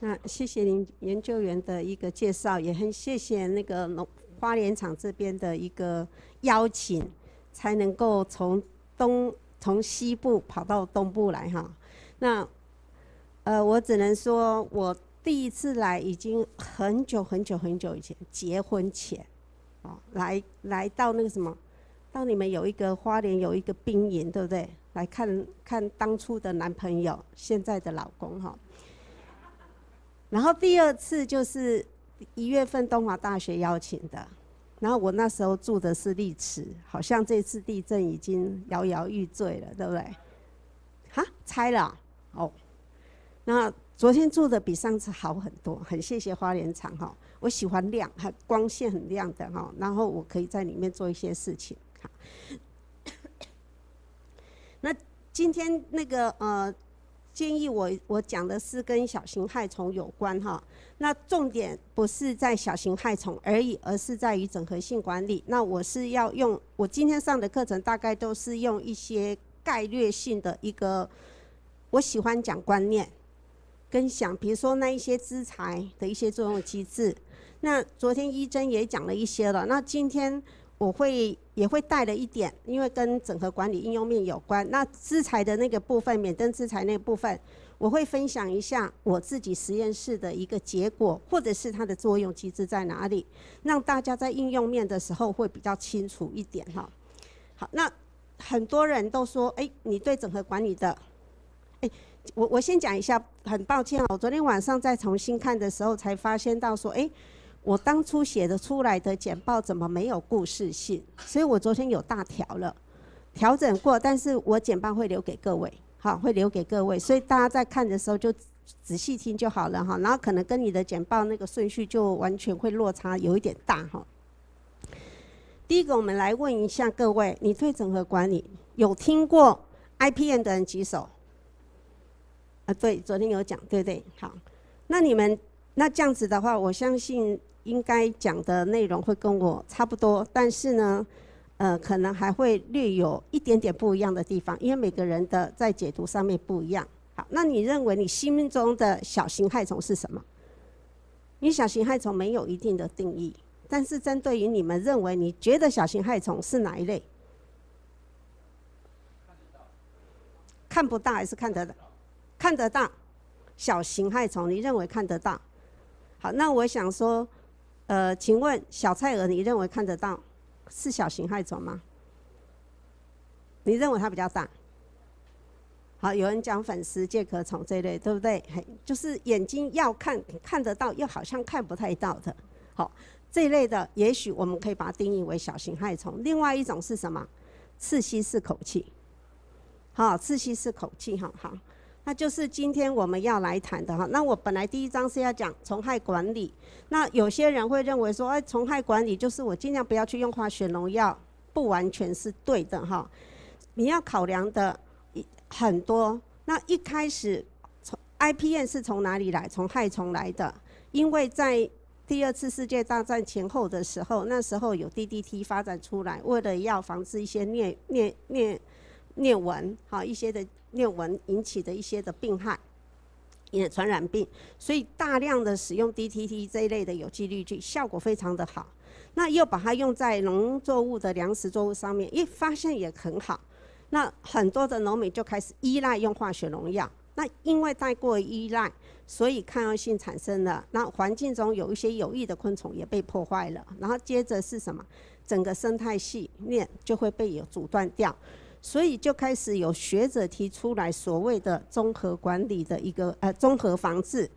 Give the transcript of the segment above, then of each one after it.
那谢谢您研究员的一个介绍，也很谢谢那个农花莲厂这边的一个邀请，才能够从东从西部跑到东部来哈。那呃，我只能说我第一次来已经很久很久很久以前，结婚前，哦，来来到那个什么，到你们有一个花莲有一个兵营，对不对？来看看当初的男朋友，现在的老公哈。然后第二次就是一月份东华大学邀请的，然后我那时候住的是丽池，好像这次地震已经摇摇欲坠了，对不对？哈，拆了哦。那昨天住的比上次好很多，很谢谢花莲厂哈，我喜欢亮，很光线很亮的哈，然后我可以在里面做一些事情。哈，那今天那个呃。建议我我讲的是跟小型害虫有关哈，那重点不是在小型害虫而已，而是在于整合性管理。那我是要用我今天上的课程，大概都是用一些概略性的一个，我喜欢讲观念，跟想，比如说那一些资材的一些作用机制。那昨天一真也讲了一些了，那今天。我会也会带了一点，因为跟整合管理应用面有关。那资材的那个部分，免登资材那部分，我会分享一下我自己实验室的一个结果，或者是它的作用机制在哪里，让大家在应用面的时候会比较清楚一点哈。好，那很多人都说，哎，你对整合管理的，哎，我我先讲一下，很抱歉啊，我昨天晚上再重新看的时候才发现到说，哎。我当初写的出来的简报怎么没有故事性？所以我昨天有大调了，调整过，但是我简报会留给各位，好，会留给各位，所以大家在看的时候就仔细听就好了哈。然后可能跟你的简报那个顺序就完全会落差有一点大哈。第一个，我们来问一下各位，你对整合管理有听过 IPN 的人举手？啊，对，昨天有讲，对对？好，那你们那这样子的话，我相信。应该讲的内容会跟我差不多，但是呢，呃，可能还会略有一点点不一样的地方，因为每个人的在解读上面不一样。好，那你认为你心目中的小型害虫是什么？你小型害虫没有一定的定义，但是针对于你们认为你觉得小型害虫是哪一类？看不到还是看得到？看得到，小型害虫，你认为看得到？好，那我想说。呃，请问小菜蛾，你认为看得到是小型害虫吗？你认为它比较大？好，有人讲粉丝介壳虫这类，对不对？嘿，就是眼睛要看看得到，又好像看不太到的。好，这一类的，也许我们可以把它定义为小型害虫。另外一种是什么？刺吸式口气。好，刺吸式口气，哈，好。那就是今天我们要来谈的哈。那我本来第一章是要讲虫害管理。那有些人会认为说，哎，虫害管理就是我尽量不要去用化学农药，不完全是对的哈。你要考量的很多。那一开始从 IPM 是从哪里来？从害虫来的。因为在第二次世界大战前后的时候，那时候有 DDT 发展出来，为了要防治一些疟疟疟疟蚊，哈，一些的。疟蚊引起的一些的病害，也传染病，所以大量的使用 DTT 这一类的有机滤剂，效果非常的好。那又把它用在农作物的粮食作物上面，一发现也很好。那很多的农民就开始依赖用化学农药。那因为太过依赖，所以抗药性产生了。那环境中有一些有益的昆虫也被破坏了。然后接着是什么？整个生态系链就会被有阻断掉。所以就开始有学者提出来所谓的综合管理的一个呃综合防治，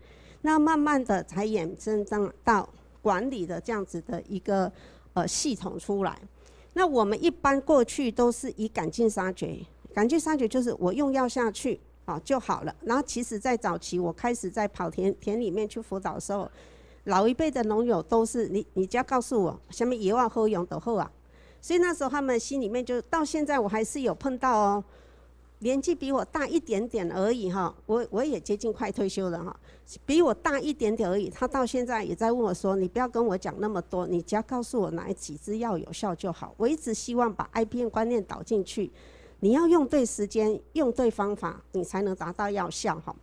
那慢慢的才衍生到管理的这样子的一个呃系统出来。那我们一般过去都是以赶尽杀绝，赶尽杀绝就是我用药下去啊就好了。然后其实在早期我开始在跑田田里面去辅导的时候，老一辈的农友都是你你只要告诉我下面一万后用的后啊。所以那时候他们心里面就到现在我还是有碰到哦，年纪比我大一点点而已哈，我我也接近快退休了哈，比我大一点点而已，他到现在也在问我说，你不要跟我讲那么多，你只要告诉我哪几支药有效就好。我一直希望把 IPM 观念导进去，你要用对时间，用对方法，你才能达到药效哈。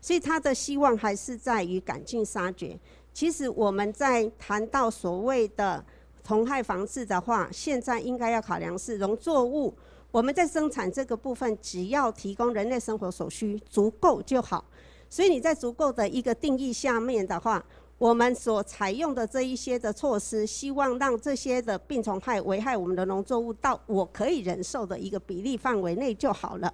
所以他的希望还是在于赶尽杀绝。其实我们在谈到所谓的虫害防治的话，现在应该要考量是农作物，我们在生产这个部分，只要提供人类生活所需足够就好。所以你在足够的一个定义下面的话，我们所采用的这一些的措施，希望让这些的病虫害危害我们的农作物到我可以忍受的一个比例范围内就好了。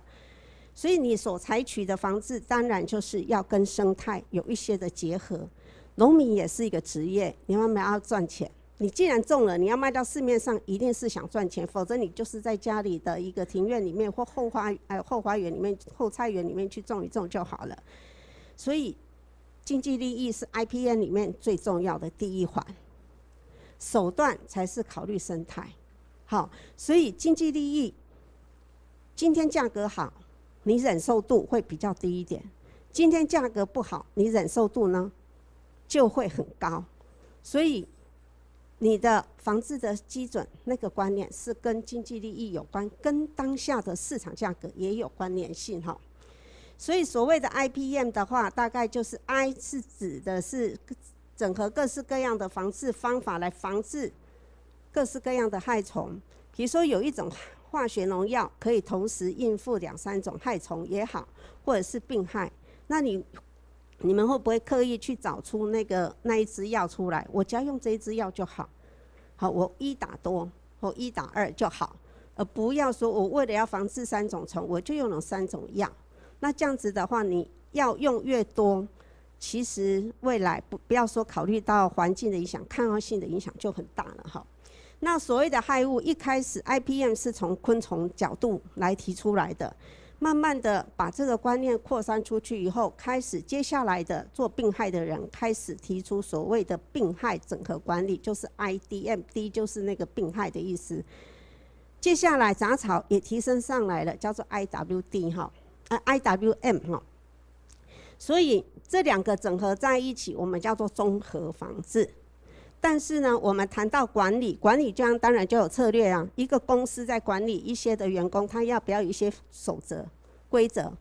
所以你所采取的防治，当然就是要跟生态有一些的结合。农民也是一个职业，你慢慢要赚钱。你既然种了，你要卖到市面上，一定是想赚钱，否则你就是在家里的一个庭院里面或后花呃后花园里面、后菜园里面去种一种就好了。所以，经济利益是 IPN 里面最重要的第一环，手段才是考虑生态。好，所以经济利益今天价格好，你忍受度会比较低一点；今天价格不好，你忍受度呢？就会很高，所以你的房子的基准那个观念是跟经济利益有关，跟当下的市场价格也有关联性哈。所以所谓的 IPM 的话，大概就是 I 是指的是整合各式各样的防治方法来防治各式各样的害虫。比如说有一种化学农药可以同时应付两三种害虫也好，或者是病害，那你。你们会不会刻意去找出那个那一支药出来？我只要用这一支药就好，好，我一打多或一打二就好，而不要说我为了要防治三种虫，我就用了三种药。那这样子的话，你要用越多，其实未来不不要说考虑到环境的影响，抗药性的影响就很大了哈。那所谓的害物，一开始 IPM 是从昆虫角度来提出来的。慢慢的把这个观念扩散出去以后，开始接下来的做病害的人开始提出所谓的病害整合管理，就是 IDM，D 就是那个病害的意思。接下来杂草也提升上来了，叫做 IWD 哈，呃 IWM 哈。所以这两个整合在一起，我们叫做综合防治。但是呢，我们谈到管理，管理这样当然就有策略啊。一个公司在管理一些的员工，他要不要有一些守则、规则？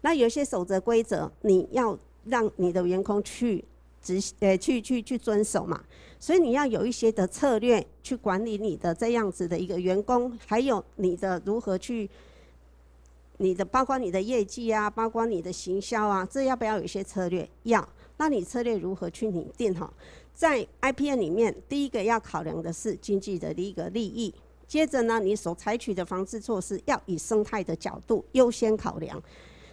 那有些守则、规则，你要让你的员工去执行，呃，去去去遵守嘛。所以你要有一些的策略去管理你的这样子的一个员工，还有你的如何去，你的包括你的业绩啊，包括你的行销啊，这要不要有一些策略？要。那你策略如何去拟定？哈？在 IPN 里面，第一个要考量的是经济的一个利益。接着呢，你所采取的防治措施要以生态的角度优先考量。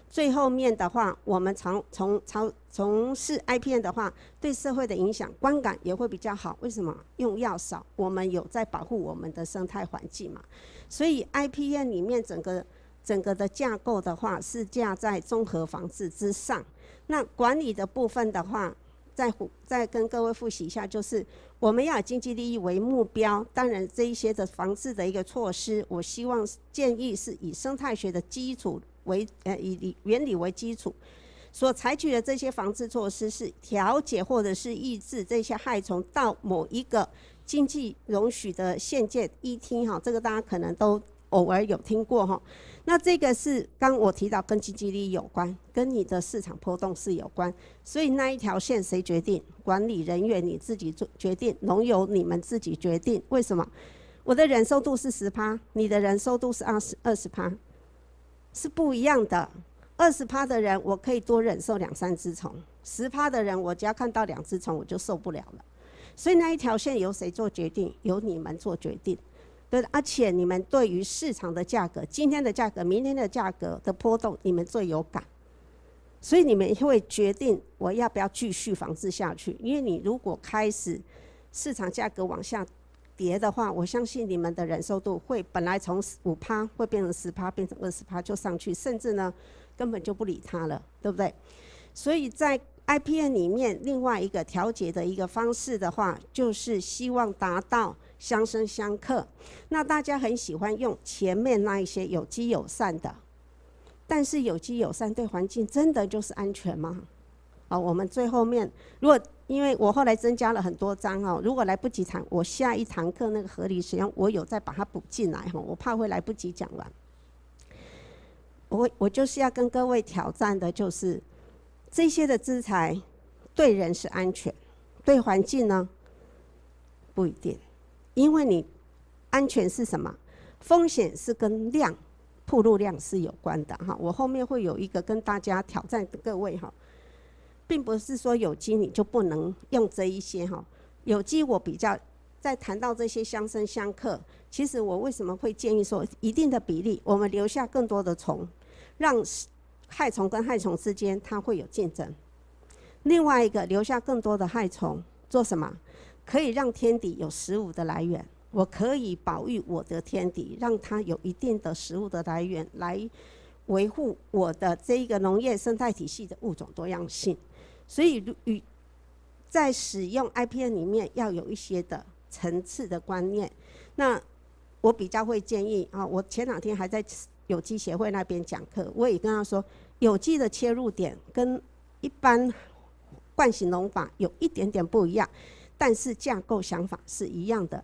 最后面的话，我们从从从从事 IPN 的话，对社会的影响观感也会比较好。为什么？用药少，我们有在保护我们的生态环境嘛。所以 IPN 里面整个整个的架构的话，是架在综合防治之上。那管理的部分的话，再再跟各位复习一下，就是我们要以经济利益为目标。当然，这一些的防治的一个措施，我希望建议是以生态学的基础为呃以理原理为基础，所采取的这些防治措施是调节或者是抑制这些害虫到某一个经济容许的限界。一听哈，这个大家可能都偶尔有听过哈。那这个是刚我提到跟经济利益有关，跟你的市场波动是有关，所以那一条线谁决定？管理人员你自己做决定，农友你们自己决定。为什么？我的忍受度是十趴，你的忍受度是二十二十趴，是不一样的。二十趴的人我可以多忍受两三只虫，十趴的人我只要看到两只虫我就受不了了。所以那一条线由谁做决定？由你们做决定。对，而且你们对于市场的价格，今天的价格、明天的价格的波动，你们最有感，所以你们会决定我要不要继续防治下去。因为你如果开始市场价格往下跌的话，我相信你们的忍受度会本来从五趴会变成十趴，变成二十趴就上去，甚至呢根本就不理它了，对不对？所以在 IPN 里面，另外一个调节的一个方式的话，就是希望达到。相生相克，那大家很喜欢用前面那一些有机友善的，但是有机友善对环境真的就是安全吗？哦，我们最后面如果因为我后来增加了很多章哦，如果来不及谈，我下一堂课那个合理使用，我有再把它补进来哈，我怕会来不及讲完。我我就是要跟各位挑战的就是这些的资材对人是安全，对环境呢不一定，因为你安全是什么？风险是跟量、铺路量是有关的哈。我后面会有一个跟大家挑战各位哈，并不是说有机你就不能用这一些哈。有机我比较在谈到这些相生相克，其实我为什么会建议说一定的比例，我们留下更多的虫，让害虫跟害虫之间它会有竞争。另外一个留下更多的害虫做什么？可以让天敌有食物的来源。我可以保育我的天敌，让它有一定的食物的来源，来维护我的这一个农业生态体系的物种多样性。所以与在使用 IPN 里面要有一些的层次的观念。那我比较会建议啊，我前两天还在有机协会那边讲课，我也跟他说，有机的切入点跟一般惯性农法有一点点不一样，但是架构想法是一样的。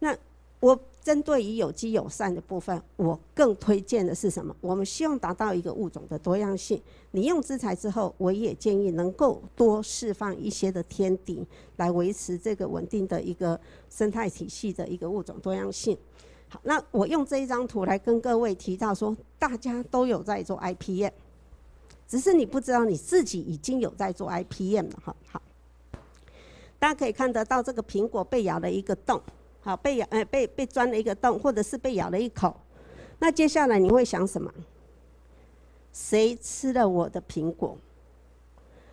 那我针对于有机友善的部分，我更推荐的是什么？我们希望达到一个物种的多样性。你用资材之后，我也建议能够多释放一些的天敌，来维持这个稳定的一个生态体系的一个物种多样性。好，那我用这一张图来跟各位提到说，大家都有在做 IPM，只是你不知道你自己已经有在做 IPM 了哈。好，大家可以看得到这个苹果被咬了一个洞。好，被咬，呃，被被钻了一个洞，或者是被咬了一口，那接下来你会想什么？谁吃了我的苹果？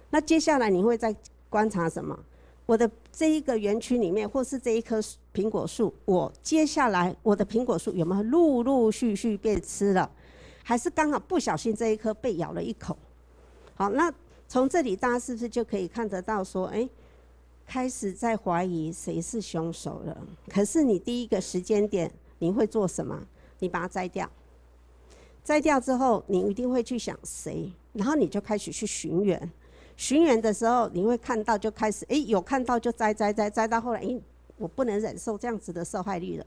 那接下来你会在观察什么？我的这一个园区里面，或是这一棵苹果树，我接下来我的苹果树有没有陆陆续续被吃了？还是刚好不小心这一棵被咬了一口？好，那从这里大家是不是就可以看得到说，哎？开始在怀疑谁是凶手了。可是你第一个时间点，你会做什么？你把它摘掉。摘掉之后，你一定会去想谁，然后你就开始去寻源。寻源的时候，你会看到就开始，哎，有看到就摘摘摘摘到后来，哎，我不能忍受这样子的受害率了，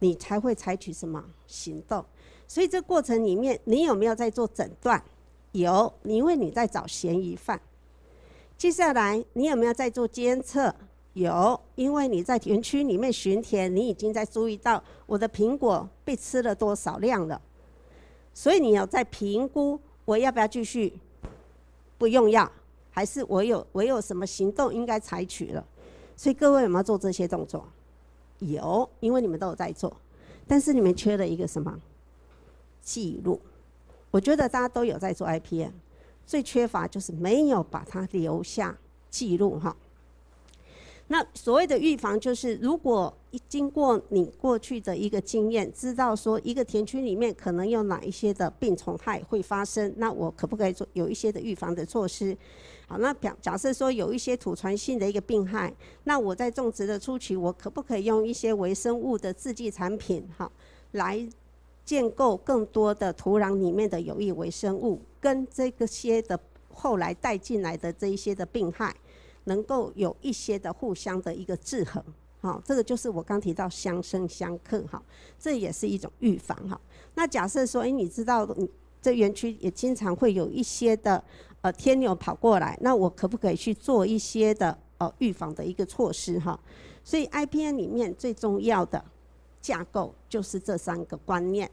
你才会采取什么行动。所以这过程里面，你有没有在做诊断？有，因为你在找嫌疑犯。接下来，你有没有在做监测？有，因为你在园区里面巡田，你已经在注意到我的苹果被吃了多少量了，所以你要在评估我要不要继续不用药，还是我有我有什么行动应该采取了？所以各位有没有做这些动作？有，因为你们都有在做，但是你们缺了一个什么记录？我觉得大家都有在做 IPM。最缺乏就是没有把它留下记录哈。那所谓的预防，就是如果一经过你过去的一个经验，知道说一个田区里面可能有哪一些的病虫害会发生，那我可不可以做有一些的预防的措施？好，那假假设说有一些土传性的一个病害，那我在种植的初期，我可不可以用一些微生物的制剂产品哈来？建构更多的土壤里面的有益微生物，跟这个些的后来带进来的这一些的病害，能够有一些的互相的一个制衡，好，这个就是我刚提到相生相克哈，这也是一种预防哈。那假设说，哎，你知道，你这园区也经常会有一些的呃天牛跑过来，那我可不可以去做一些的呃预防的一个措施哈？所以 IPN 里面最重要的架构就是这三个观念。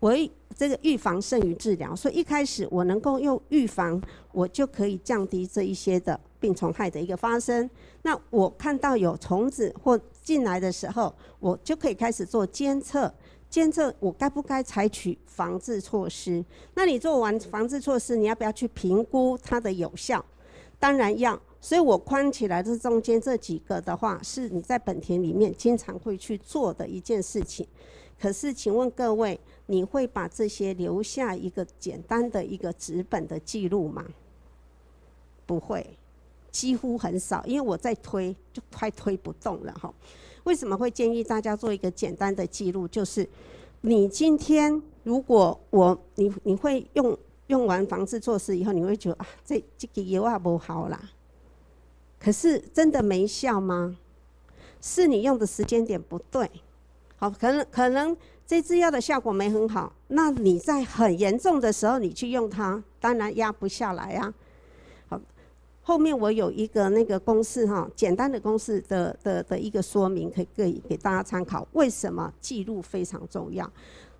我这个预防胜于治疗，所以一开始我能够用预防，我就可以降低这一些的病虫害的一个发生。那我看到有虫子或进来的时候，我就可以开始做监测，监测我该不该采取防治措施。那你做完防治措施，你要不要去评估它的有效？当然要。所以我框起来这中间这几个的话，是你在本田里面经常会去做的一件事情。可是，请问各位，你会把这些留下一个简单的一个纸本的记录吗？不会，几乎很少，因为我在推就快推不动了哈。为什么会建议大家做一个简单的记录？就是你今天如果我你你会用用完防治措施以后，你会觉得啊，这这个药啊不好啦。可是真的没效吗？是你用的时间点不对。好，可能可能这支药的效果没很好，那你在很严重的时候你去用它，当然压不下来呀。好，后面我有一个那个公式哈，简单的公式的的的一个说明，可以给给大家参考。为什么记录非常重要？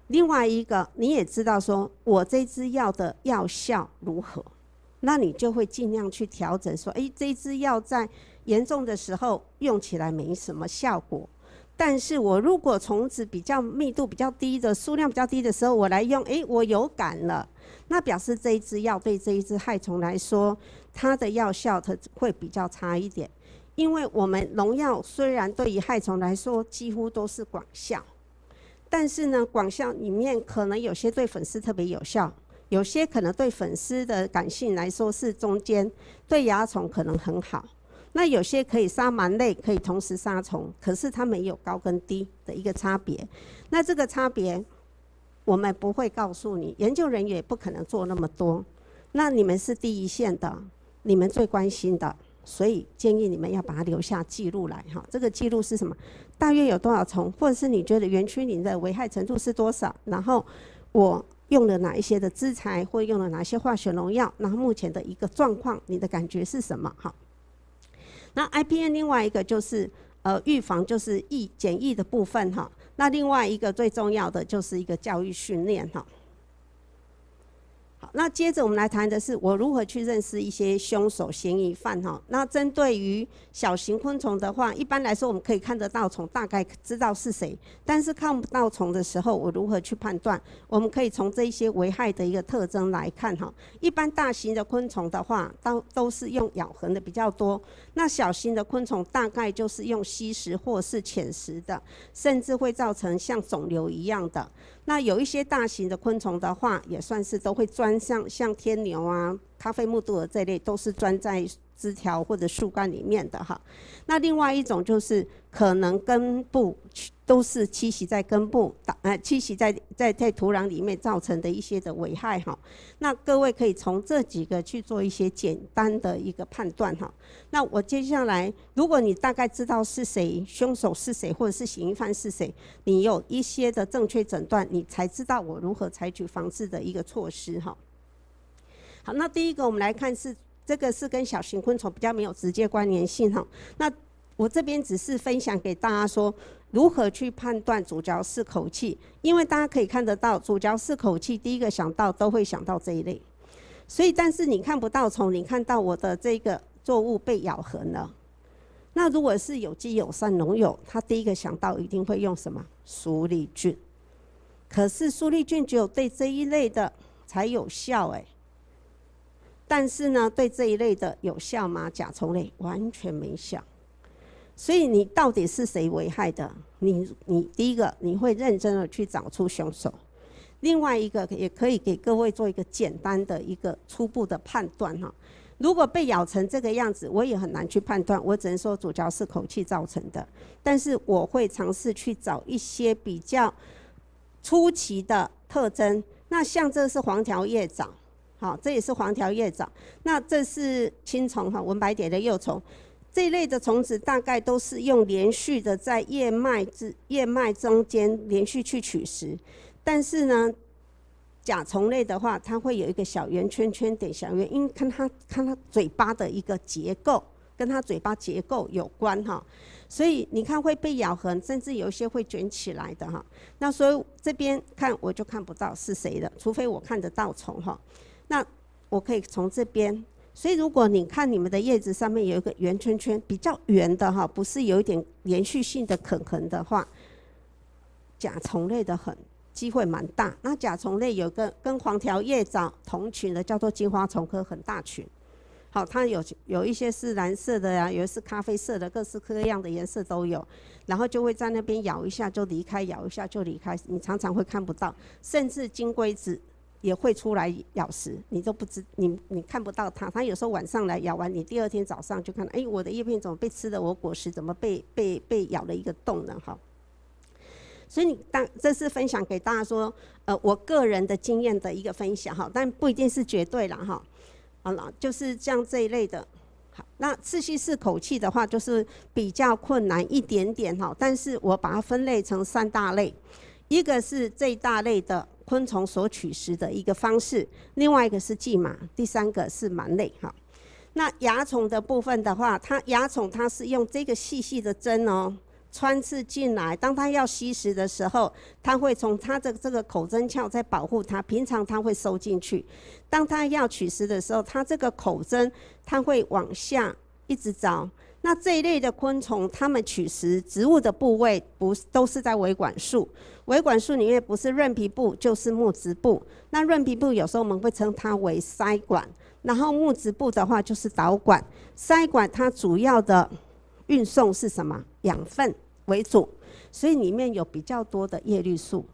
另外一个你也知道，说我这支药的药效如何，那你就会尽量去调整。说，诶，这支药在严重的时候用起来没什么效果，但是我如果虫子比较密度比较低的数量比较低的时候，我来用，诶，我有感了，那表示这一支药对这一只害虫来说。它的药效它会比较差一点，因为我们农药虽然对于害虫来说几乎都是广效，但是呢，广效里面可能有些对粉丝特别有效，有些可能对粉丝的感性来说是中间，对蚜虫可能很好。那有些可以杀螨类，可以同时杀虫，可是它没有高跟低的一个差别。那这个差别我们不会告诉你，研究人员也不可能做那么多。那你们是第一线的。你们最关心的，所以建议你们要把它留下记录来哈。这个记录是什么？大约有多少虫，或者是你觉得园区里的危害程度是多少？然后我用了哪一些的资材，或用了哪些化学农药？然后目前的一个状况，你的感觉是什么？哈。那 IPN 另外一个就是呃预防，就是疫检疫的部分哈。那另外一个最重要的就是一个教育训练哈。那接着我们来谈的是我如何去认识一些凶手嫌疑犯哈。那针对于小型昆虫的话，一般来说我们可以看得到虫，大概知道是谁。但是看不到虫的时候，我如何去判断？我们可以从这一些危害的一个特征来看哈。一般大型的昆虫的话，都都是用咬痕的比较多。那小型的昆虫大概就是用吸食或是浅食的，甚至会造成像肿瘤一样的。那有一些大型的昆虫的话，也算是都会钻像像天牛啊、咖啡木杜尔这类，都是钻在枝条或者树干里面的哈。那另外一种就是可能根部。都是栖息在根部，呃栖息在在在土壤里面造成的一些的危害哈。那各位可以从这几个去做一些简单的一个判断哈。那我接下来，如果你大概知道是谁，凶手是谁，或者是嫌疑犯是谁，你有一些的正确诊断，你才知道我如何采取防治的一个措施哈。好，那第一个我们来看是这个是跟小型昆虫比较没有直接关联性哈。那我这边只是分享给大家说。如何去判断主角是口气？因为大家可以看得到，主角是口气，第一个想到都会想到这一类。所以，但是你看不到虫，你看到我的这个作物被咬痕了。那如果是有机友善农友，他第一个想到一定会用什么？苏力菌。可是苏力菌只有对这一类的才有效哎。但是呢，对这一类的有效吗？甲虫类完全没效。所以你到底是谁危害的？你你第一个你会认真的去找出凶手，另外一个也可以给各位做一个简单的一个初步的判断哈。如果被咬成这个样子，我也很难去判断，我只能说主角是口气造成的。但是我会尝试去找一些比较出奇的特征。那像这是黄条叶藻，好，这也是黄条叶藻。那这是青虫哈，文白蝶的幼虫。这一类的虫子大概都是用连续的在叶脉之叶脉中间连续去取食，但是呢，甲虫类的话，它会有一个小圆圈圈点小圆，因为看它看它嘴巴的一个结构，跟它嘴巴结构有关哈，所以你看会被咬痕，甚至有一些会卷起来的哈。那所以这边看我就看不到是谁的，除非我看得到虫哈。那我可以从这边。所以，如果你看你们的叶子上面有一个圆圈圈，比较圆的哈，不是有一点连续性的可痕的话，甲虫类的很机会蛮大。那甲虫类有个跟黄条叶藻同群的，叫做金花虫科很大群。好，它有有一些是蓝色的呀，有的是咖啡色的，各式各样的颜色都有。然后就会在那边咬一下就离开，咬一下就离开，你常常会看不到，甚至金龟子。也会出来咬食，你都不知你你看不到它，它有时候晚上来咬完，你第二天早上就看到，哎，我的叶片怎么被吃了？我果实怎么被被被咬了一个洞呢？哈，所以你当这是分享给大家说，呃，我个人的经验的一个分享哈，但不一定是绝对了哈。好了，就是像这一类的，好，那次序式口气的话，就是比较困难一点点哈，但是我把它分类成三大类，一个是这一大类的。昆虫所取食的一个方式，另外一个是蓟马，第三个是螨类哈。那蚜虫的部分的话，它蚜虫它是用这个细细的针哦。穿刺进来，当它要吸食的时候，它会从它的这个口针鞘在保护它。平常它会收进去，当它要取食的时候，它这个口针它会往下一直找。那这一类的昆虫，它们取食植物的部位不都是在维管束？维管束里面不是韧皮部就是木质部。那韧皮部有时候我们会称它为鳃管，然后木质部的话就是导管。鳃管它主要的运送是什么？养分。为主，所以里面有比较多的叶绿素。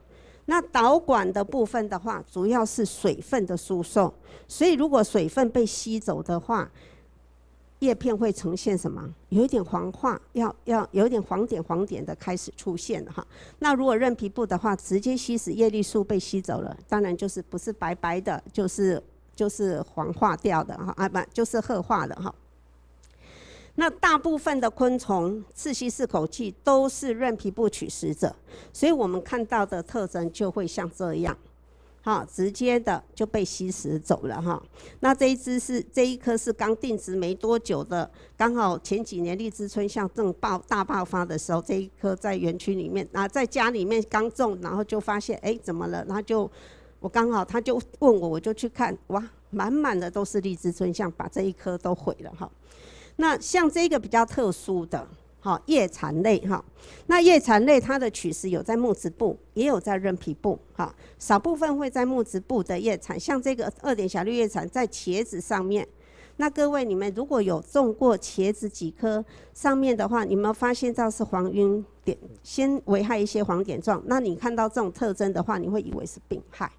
那导管的部分的话，主要是水分的输送。所以如果水分被吸走的话，叶片会呈现什么？有一点黄化，要要有一点黄点黄点的开始出现了哈。那如果韧皮部的话，直接吸食叶绿素被吸走了，当然就是不是白白的，就是就是黄化掉的哈啊不就是褐化的哈。那大部分的昆虫刺吸式口气都是韧皮部取食者，所以我们看到的特征就会像这样，哈，直接的就被吸食走了哈。那这一只是这一颗是刚定植没多久的，刚好前几年荔枝春象正爆大爆发的时候，这一颗在园区里面，啊，在家里面刚种，然后就发现哎怎么了？然后就我刚好他就问我，我就去看，哇，满满的都是荔枝春象，把这一颗都毁了哈。那像这个比较特殊的，哈叶蚕类哈，那叶蚕类它的取食有在木质部，也有在韧皮部，哈，少部分会在木质部的叶蚕，像这个二点小绿叶蚕在茄子上面。那各位你们如果有种过茄子几颗上面的话，你们发现到是黄晕点，先危害一些黄点状。那你看到这种特征的话，你会以为是病害。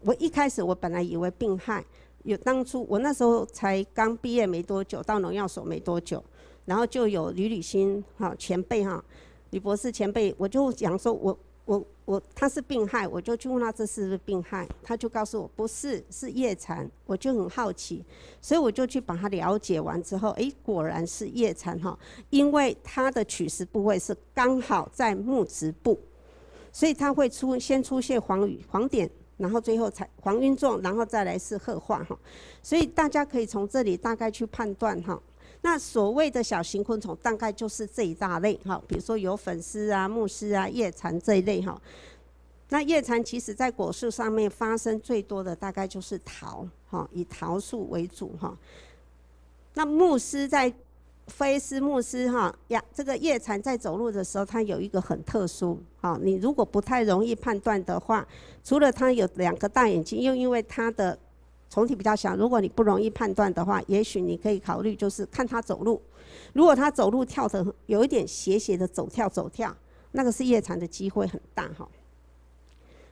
我一开始我本来以为病害。有当初我那时候才刚毕业没多久，到农药所没多久，然后就有吕吕新哈前辈哈，吕博士前辈，我就讲说我我我他是病害，我就去问他这是不是病害，他就告诉我不是，是叶蚕，我就很好奇，所以我就去把它了解完之后，诶，果然是叶蚕哈，因为它的取食部位是刚好在木质部，所以它会出先出现黄羽黄点。然后最后才黄晕状，然后再来是褐化哈，所以大家可以从这里大概去判断哈。那所谓的小型昆虫，大概就是这一大类哈，比如说有粉丝啊、木丝啊、夜蝉这一类哈。那夜蝉其实在果树上面发生最多的，大概就是桃哈，以桃树为主哈。那木丝在。菲斯穆斯哈呀，这个夜蝉在走路的时候，它有一个很特殊哈。你如果不太容易判断的话，除了它有两个大眼睛，又因为它的虫体比较小，如果你不容易判断的话，也许你可以考虑就是看它走路。如果它走路跳的有一点斜斜的走跳走跳，那个是夜蚕的机会很大哈。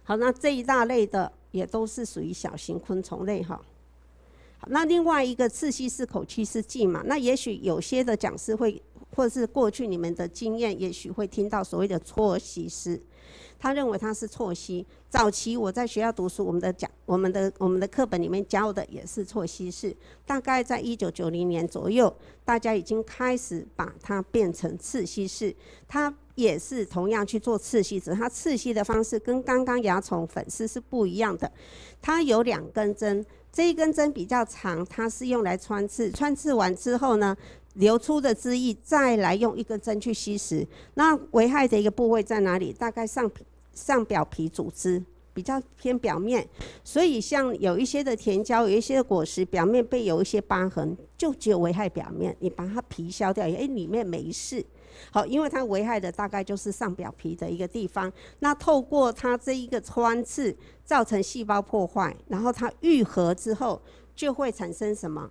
好，那这一大类的也都是属于小型昆虫类哈。那另外一个刺吸式口器是蓟嘛，那也许有些的讲师会，或者是过去你们的经验，也许会听到所谓的错吸式，他认为它是错吸。早期我在学校读书，我们的讲，我们的我们的课本里面教的也是错吸式。大概在一九九零年左右，大家已经开始把它变成刺吸式，它也是同样去做刺吸，只是它刺吸的方式跟刚刚蚜虫粉丝是不一样的，它有两根针。这一根针比较长，它是用来穿刺。穿刺完之后呢，流出的汁液再来用一根针去吸食。那危害的一个部位在哪里？大概上、上表皮组织比较偏表面。所以像有一些的甜椒，有一些的果实表面被有一些疤痕，就只有危害表面。你把它皮削掉，哎，里面没事。好，因为它危害的大概就是上表皮的一个地方。那透过它这一个穿刺，造成细胞破坏，然后它愈合之后，就会产生什么？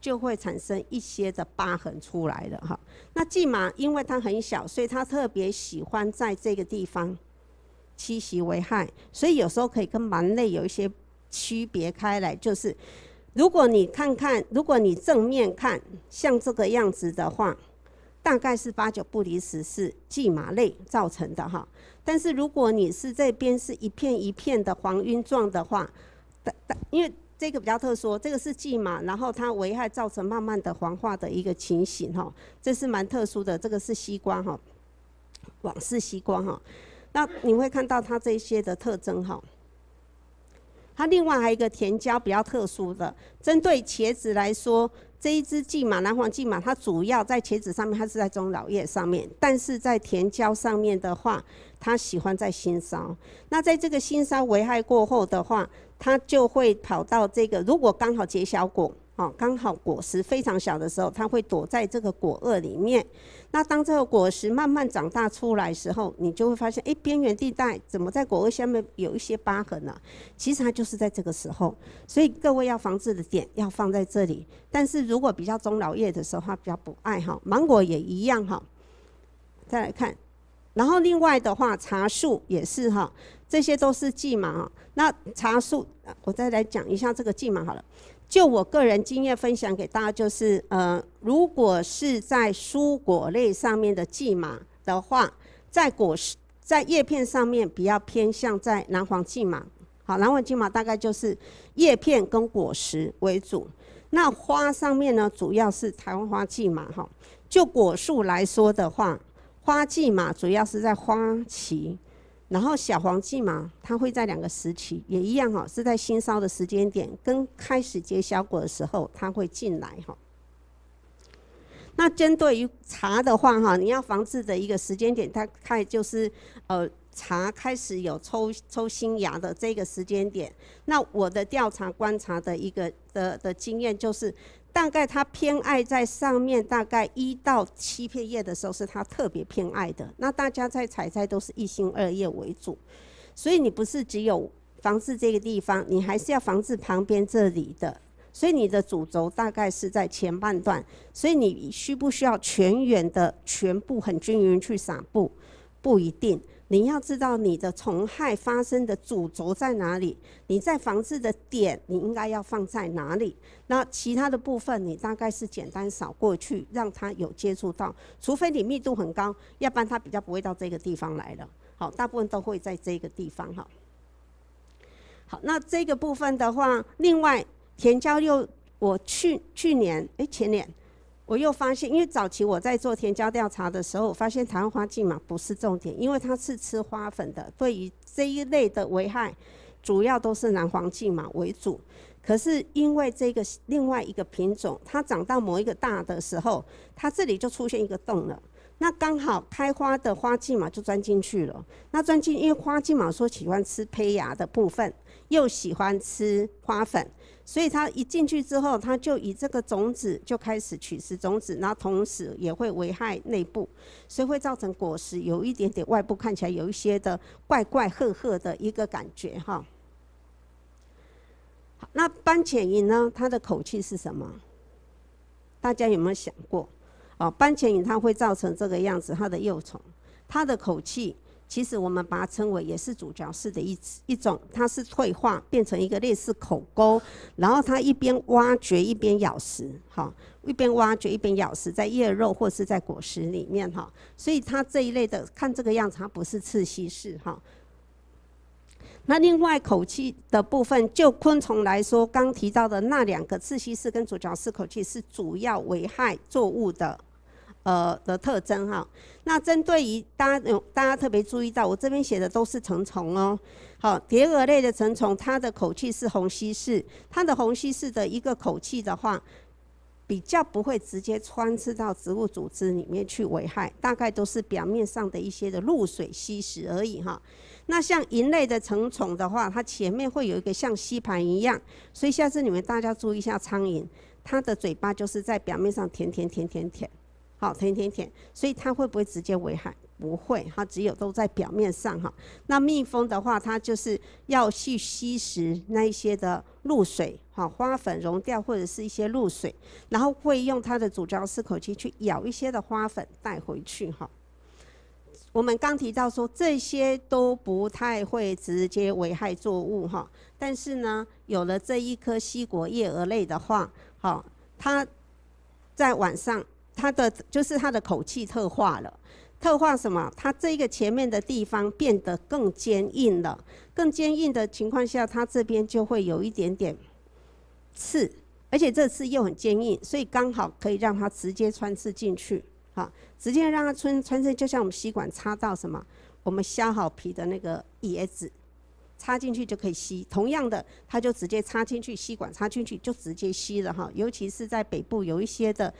就会产生一些的疤痕出来了哈。那蓟马因为它很小，所以它特别喜欢在这个地方栖息危害，所以有时候可以跟蛮类有一些区别开来，就是如果你看看，如果你正面看像这个样子的话。大概是八九不离十是蓟马类造成的哈，但是如果你是这边是一片一片的黄晕状的话，但但因为这个比较特殊，这个是蓟马，然后它危害造成慢慢的黄化的一个情形哈，这是蛮特殊的。这个是西瓜哈，网式西瓜哈，那你会看到它这些的特征哈。它另外还有一个甜椒比较特殊的，针对茄子来说，这一只蓟马南黄蓟马，它主要在茄子上面，它是在中老叶上面，但是在甜椒上面的话，它喜欢在新梢。那在这个新梢危害过后的话，它就会跑到这个，如果刚好结小果。哦，刚好果实非常小的时候，它会躲在这个果萼里面。那当这个果实慢慢长大出来时候，你就会发现，哎，边缘地带怎么在果萼下面有一些疤痕呢？其实它就是在这个时候。所以各位要防治的点要放在这里。但是如果比较中老叶的时候，它比较不爱哈。芒果也一样哈。再来看，然后另外的话，茶树也是哈，这些都是蓟麻。那茶树，我再来讲一下这个蓟麻好了。就我个人经验分享给大家，就是呃，如果是在蔬果类上面的蓟麻的话，在果实在叶片上面比较偏向在南黄蓟麻，好，南黄蓟麻大概就是叶片跟果实为主。那花上面呢，主要是台湾花蓟麻哈。就果树来说的话，花蓟麻主要是在花期。然后小黄蓟嘛，它会在两个时期也一样哈，是在新梢的时间点跟开始结小果的时候，它会进来哈。那针对于茶的话哈，你要防治的一个时间点，大概就是呃茶开始有抽抽新芽的这个时间点。那我的调查观察的一个的的经验就是。大概它偏爱在上面，大概一到七片叶的时候是它特别偏爱的。那大家在采摘都是一心二叶为主，所以你不是只有防治这个地方，你还是要防治旁边这里的。所以你的主轴大概是在前半段，所以你需不需要全园的全部很均匀去撒布？不一定。你要知道你的虫害发生的主轴在哪里，你在防治的点你应该要放在哪里？那其他的部分你大概是简单扫过去，让它有接触到，除非你密度很高，要不然它比较不会到这个地方来了。好，大部分都会在这个地方哈。好，那这个部分的话，另外甜椒又我去去年哎前年。我又发现，因为早期我在做甜椒调查的时候，我发现台湾花蓟马不是重点，因为它是吃花粉的。对于这一类的危害，主要都是南黄蓟马为主。可是因为这个另外一个品种，它长到某一个大的时候，它这里就出现一个洞了。那刚好开花的花蓟马就钻进去了。那钻进，因为花蓟马说喜欢吃胚芽的部分，又喜欢吃花粉。所以它一进去之后，它就以这个种子就开始取食种子，然后同时也会危害内部，所以会造成果实有一点点外部看起来有一些的怪怪褐褐的一个感觉哈。那斑浅蝇呢？它的口气是什么？大家有没有想过？哦，斑浅蝇它会造成这个样子，它的幼虫，它的口气。其实我们把它称为也是主角式的一一种，它是退化变成一个类似口沟，然后它一边挖掘一边咬食，哈，一边挖掘一边咬食，在叶肉或是在果实里面，哈，所以它这一类的看这个样子，它不是刺吸式，哈。那另外口气的部分，就昆虫来说，刚提到的那两个刺吸式跟主角式口气是主要危害作物的。呃的特征哈，那针对于大家有大家特别注意到，我这边写的都是成虫哦。好，蝶蛾类的成虫，它的口气是虹吸式，它的虹吸式的一个口气的话，比较不会直接穿刺到植物组织里面去危害，大概都是表面上的一些的露水吸食而已哈。那像蝇类的成虫的话，它前面会有一个像吸盘一样，所以下次你们大家注意一下苍蝇，它的嘴巴就是在表面上舔舔舔舔舔。好，舔舔舔，所以它会不会直接危害？不会，它只有都在表面上哈。那蜜蜂的话，它就是要去吸食那一些的露水，哈，花粉溶掉或者是一些露水，然后会用它的主胶式口器去咬一些的花粉带回去哈。我们刚提到说这些都不太会直接危害作物哈，但是呢，有了这一颗西果叶蛾类的话，好，它在晚上。它的就是它的口气特化了，特化什么？它这个前面的地方变得更坚硬了，更坚硬的情况下，它这边就会有一点点刺，而且这刺又很坚硬，所以刚好可以让它直接穿刺进去，好，直接让它穿穿刺，就像我们吸管插到什么，我们削好皮的那个叶子，插进去就可以吸。同样的，它就直接插进去，吸管插进去就直接吸了哈。尤其是在北部有一些的，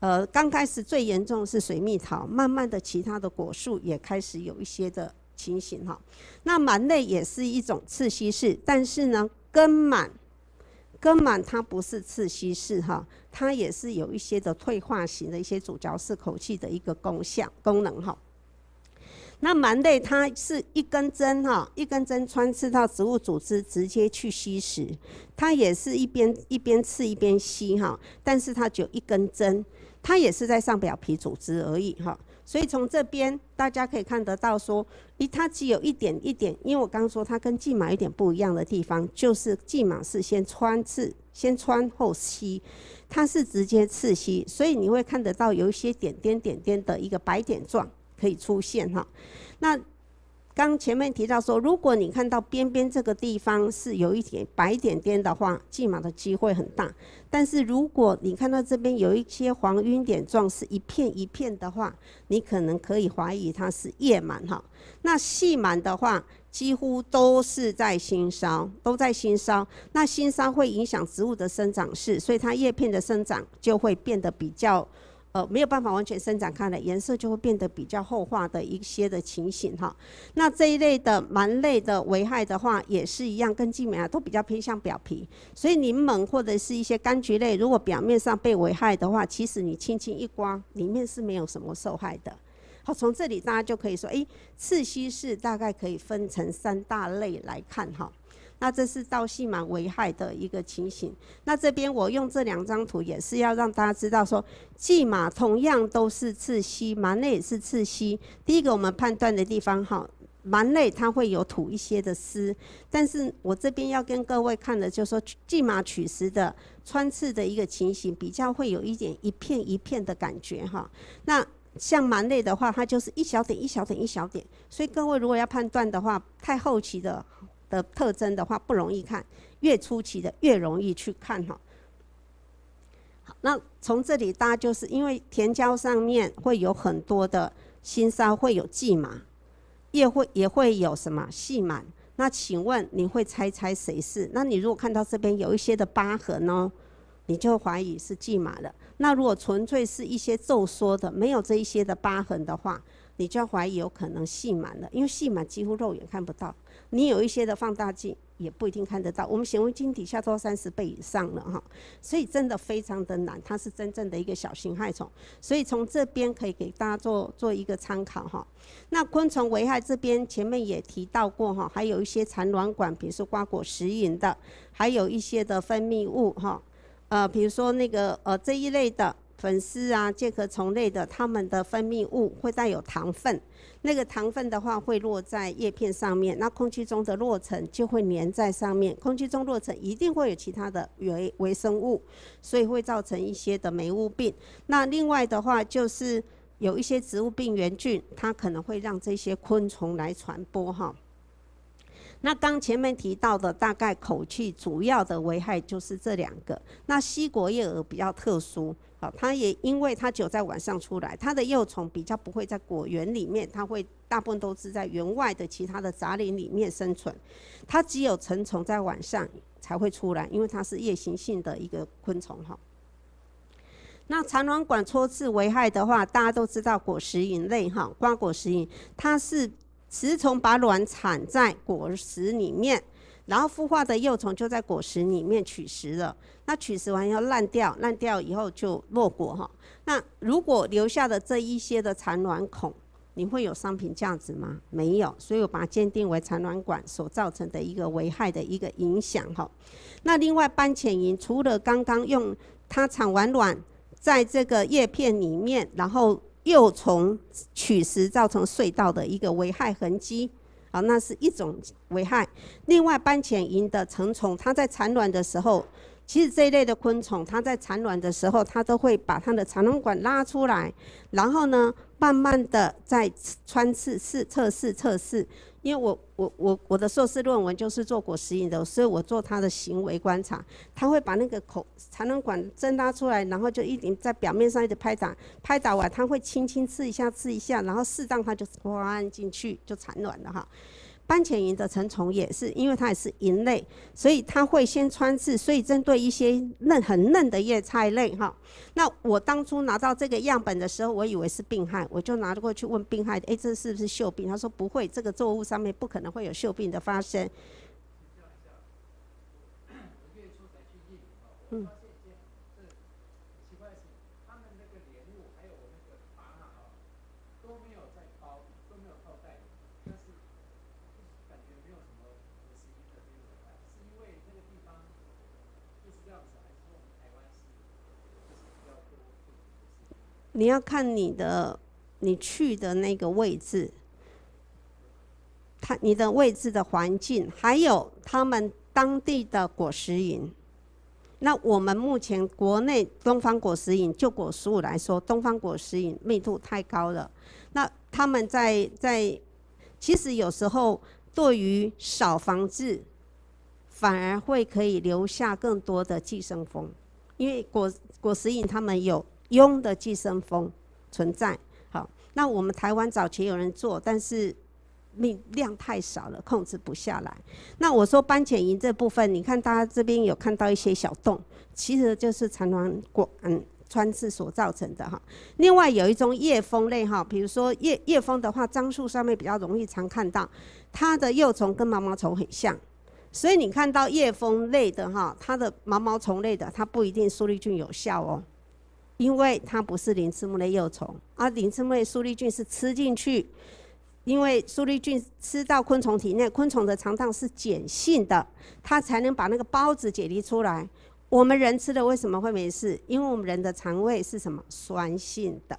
呃，刚开始最严重是水蜜桃，慢慢的其他的果树也开始有一些的情形哈。那螨类也是一种刺吸式，但是呢，根螨。根螨它不是刺吸式哈，它也是有一些的退化型的一些主嚼式口气的一个功效功能哈。那螨类它是一根针哈，一根针穿刺到植物组织，直接去吸食，它也是一边一边刺一边吸哈，但是它只有一根针，它也是在上表皮组织而已哈。所以从这边大家可以看得到，说，咦，它只有一点一点，因为我刚刚说它跟蓟马有点不一样的地方，就是蓟马是先穿刺，先穿后吸，它是直接刺吸，所以你会看得到有一些点点点点的一个白点状可以出现哈，那。刚前面提到说，如果你看到边边这个地方是有一点白点点的话，蓟马的机会很大。但是如果你看到这边有一些黄晕点状，是一片一片的话，你可能可以怀疑它是叶螨哈。那细螨的话，几乎都是在新梢，都在新梢。那新梢会影响植物的生长势，所以它叶片的生长就会变得比较。呃，没有办法完全伸展开来，颜色就会变得比较厚化的一些的情形哈。那这一类的蛮类的危害的话，也是一样，跟蓟啊都比较偏向表皮。所以柠檬或者是一些柑橘类，如果表面上被危害的话，其实你轻轻一刮，里面是没有什么受害的。好，从这里大家就可以说，诶，刺吸式大概可以分成三大类来看哈。那这是倒细螨危害的一个情形。那这边我用这两张图也是要让大家知道说，蓟马同样都是刺吸，螨类也是刺吸。第一个我们判断的地方哈，螨类它会有吐一些的丝，但是我这边要跟各位看的就是说，蓟马取食的穿刺的一个情形，比较会有一点一片一片的感觉哈。那像螨类的话，它就是一小点一小点一小点，所以各位如果要判断的话，太后期的。的特征的话不容易看，越初期的越容易去看哈。好，那从这里大家就是因为甜椒上面会有很多的新梢，会有蓟马，也会也会有什么细螨。那请问你会猜猜谁是？那你如果看到这边有一些的疤痕呢，你就怀疑是蓟马了。那如果纯粹是一些皱缩的，没有这一些的疤痕的话，你就要怀疑有可能细螨了，因为细螨几乎肉眼看不到。你有一些的放大镜也不一定看得到，我们显微镜底下都三十倍以上了哈，所以真的非常的难，它是真正的一个小型害虫，所以从这边可以给大家做做一个参考哈。那昆虫危害这边前面也提到过哈，还有一些产卵管，比如说瓜果食蝇的，还有一些的分泌物哈，呃，比如说那个呃这一类的。粉丝啊，介壳虫类的，它们的分泌物会带有糖分，那个糖分的话会落在叶片上面，那空气中的落尘就会粘在上面，空气中落尘一定会有其他的微微生物，所以会造成一些的霉物病。那另外的话就是有一些植物病原菌，它可能会让这些昆虫来传播哈。那刚前面提到的大概口气主要的危害就是这两个。那西果叶蛾比较特殊，好，它也因为它只有在晚上出来，它的幼虫比较不会在果园里面，它会大部分都是在园外的其他的杂林里面生存。它只有成虫在晚上才会出来，因为它是夜行性的一个昆虫哈。那产卵管戳刺危害的话，大家都知道果实蝇类哈，瓜果实蝇它是。雌虫把卵产在果实里面，然后孵化的幼虫就在果实里面取食了。那取食完要烂掉，烂掉以后就落果哈。那如果留下的这一些的产卵孔，你会有商品价值吗？没有，所以我把它鉴定为产卵管所造成的一个危害的一个影响哈。那另外斑潜蝇除了刚刚用它产完卵在这个叶片里面，然后。幼虫取食造成隧道的一个危害痕迹，啊，那是一种危害。另外，斑潜蝇的成虫，它在产卵的时候，其实这一类的昆虫，它在产卵的时候，它都会把它的产卵管拉出来，然后呢，慢慢的在穿刺试测试测试。因为我我我我的硕士论文就是做果实蝇的，所以我做它的行为观察，它会把那个口产卵管挣拉出来，然后就一点在表面上一直拍打，拍打完它会轻轻刺一下刺一下，然后适当它就钻进去就产卵了哈。斑潜蝇的成虫也是，因为它也是蝇类，所以它会先穿刺，所以针对一些嫩很嫩的叶菜类哈。那我当初拿到这个样本的时候，我以为是病害，我就拿过去问病害，哎，这是不是锈病？他说不会，这个作物上面不可能会有锈病的发生。你要看你的，你去的那个位置，它你的位置的环境，还有他们当地的果实蝇。那我们目前国内东方果实蝇就果实物来说，东方果实蝇密度太高了。那他们在在，其实有时候对于少防治，反而会可以留下更多的寄生蜂，因为果果实蝇他们有。蛹的寄生蜂存在，好，那我们台湾早期有人做，但是命量太少了，控制不下来。那我说斑潜蝇这部分，你看大家这边有看到一些小洞，其实就是产卵管穿刺所造成的哈。另外有一种叶蜂类哈，比如说叶叶蜂的话，樟树上面比较容易常看到，它的幼虫跟毛毛虫很像，所以你看到叶蜂类的哈，它的毛毛虫类的，它不一定苏力菌有效哦。因为它不是鳞翅目类幼虫，而鳞翅目类苏力菌是吃进去，因为苏力菌吃到昆虫体内，昆虫的肠道是碱性的，它才能把那个孢子解离出来。我们人吃的为什么会没事？因为我们人的肠胃是什么酸性的。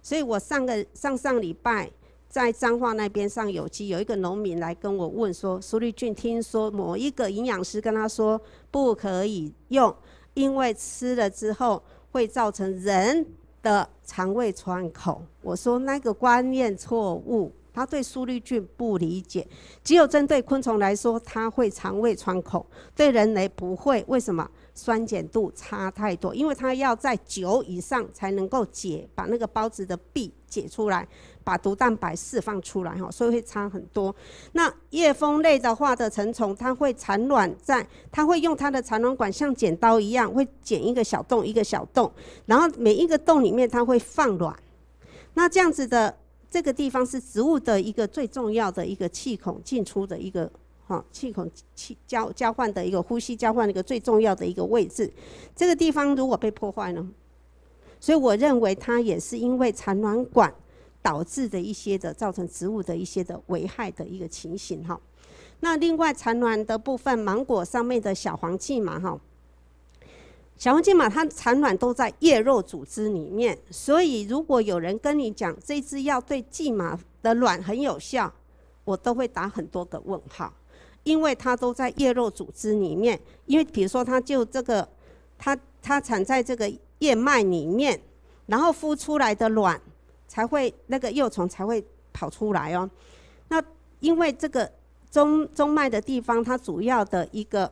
所以我上个上上礼拜在彰化那边上有机，有一个农民来跟我问说，苏力菌听说某一个营养师跟他说不可以用，因为吃了之后。会造成人的肠胃穿孔。我说那个观念错误，他对苏利菌不理解。只有针对昆虫来说，它会肠胃穿孔，对人类不会。为什么？酸碱度差太多，因为它要在九以上才能够解，把那个孢子的壁解出来。把毒蛋白释放出来哈，所以会差很多。那叶蜂类的话的成虫，它会产卵在，它会用它的产卵管像剪刀一样，会剪一个小洞一个小洞，然后每一个洞里面它会放卵。那这样子的这个地方是植物的一个最重要的一个气孔进出的一个哈气孔气交交换的一个呼吸交换的一个最重要的一个位置。这个地方如果被破坏呢？所以我认为它也是因为产卵管。导致的一些的造成植物的一些的危害的一个情形哈。那另外产卵的部分，芒果上面的小黄蓟马哈，小黄蓟马它产卵都在叶肉组织里面，所以如果有人跟你讲这支药对蓟马的卵很有效，我都会打很多个问号，因为它都在叶肉组织里面，因为比如说它就这个，它它产在这个叶脉里面，然后孵出来的卵。才会那个幼虫才会跑出来哦。那因为这个中中脉的地方，它主要的一个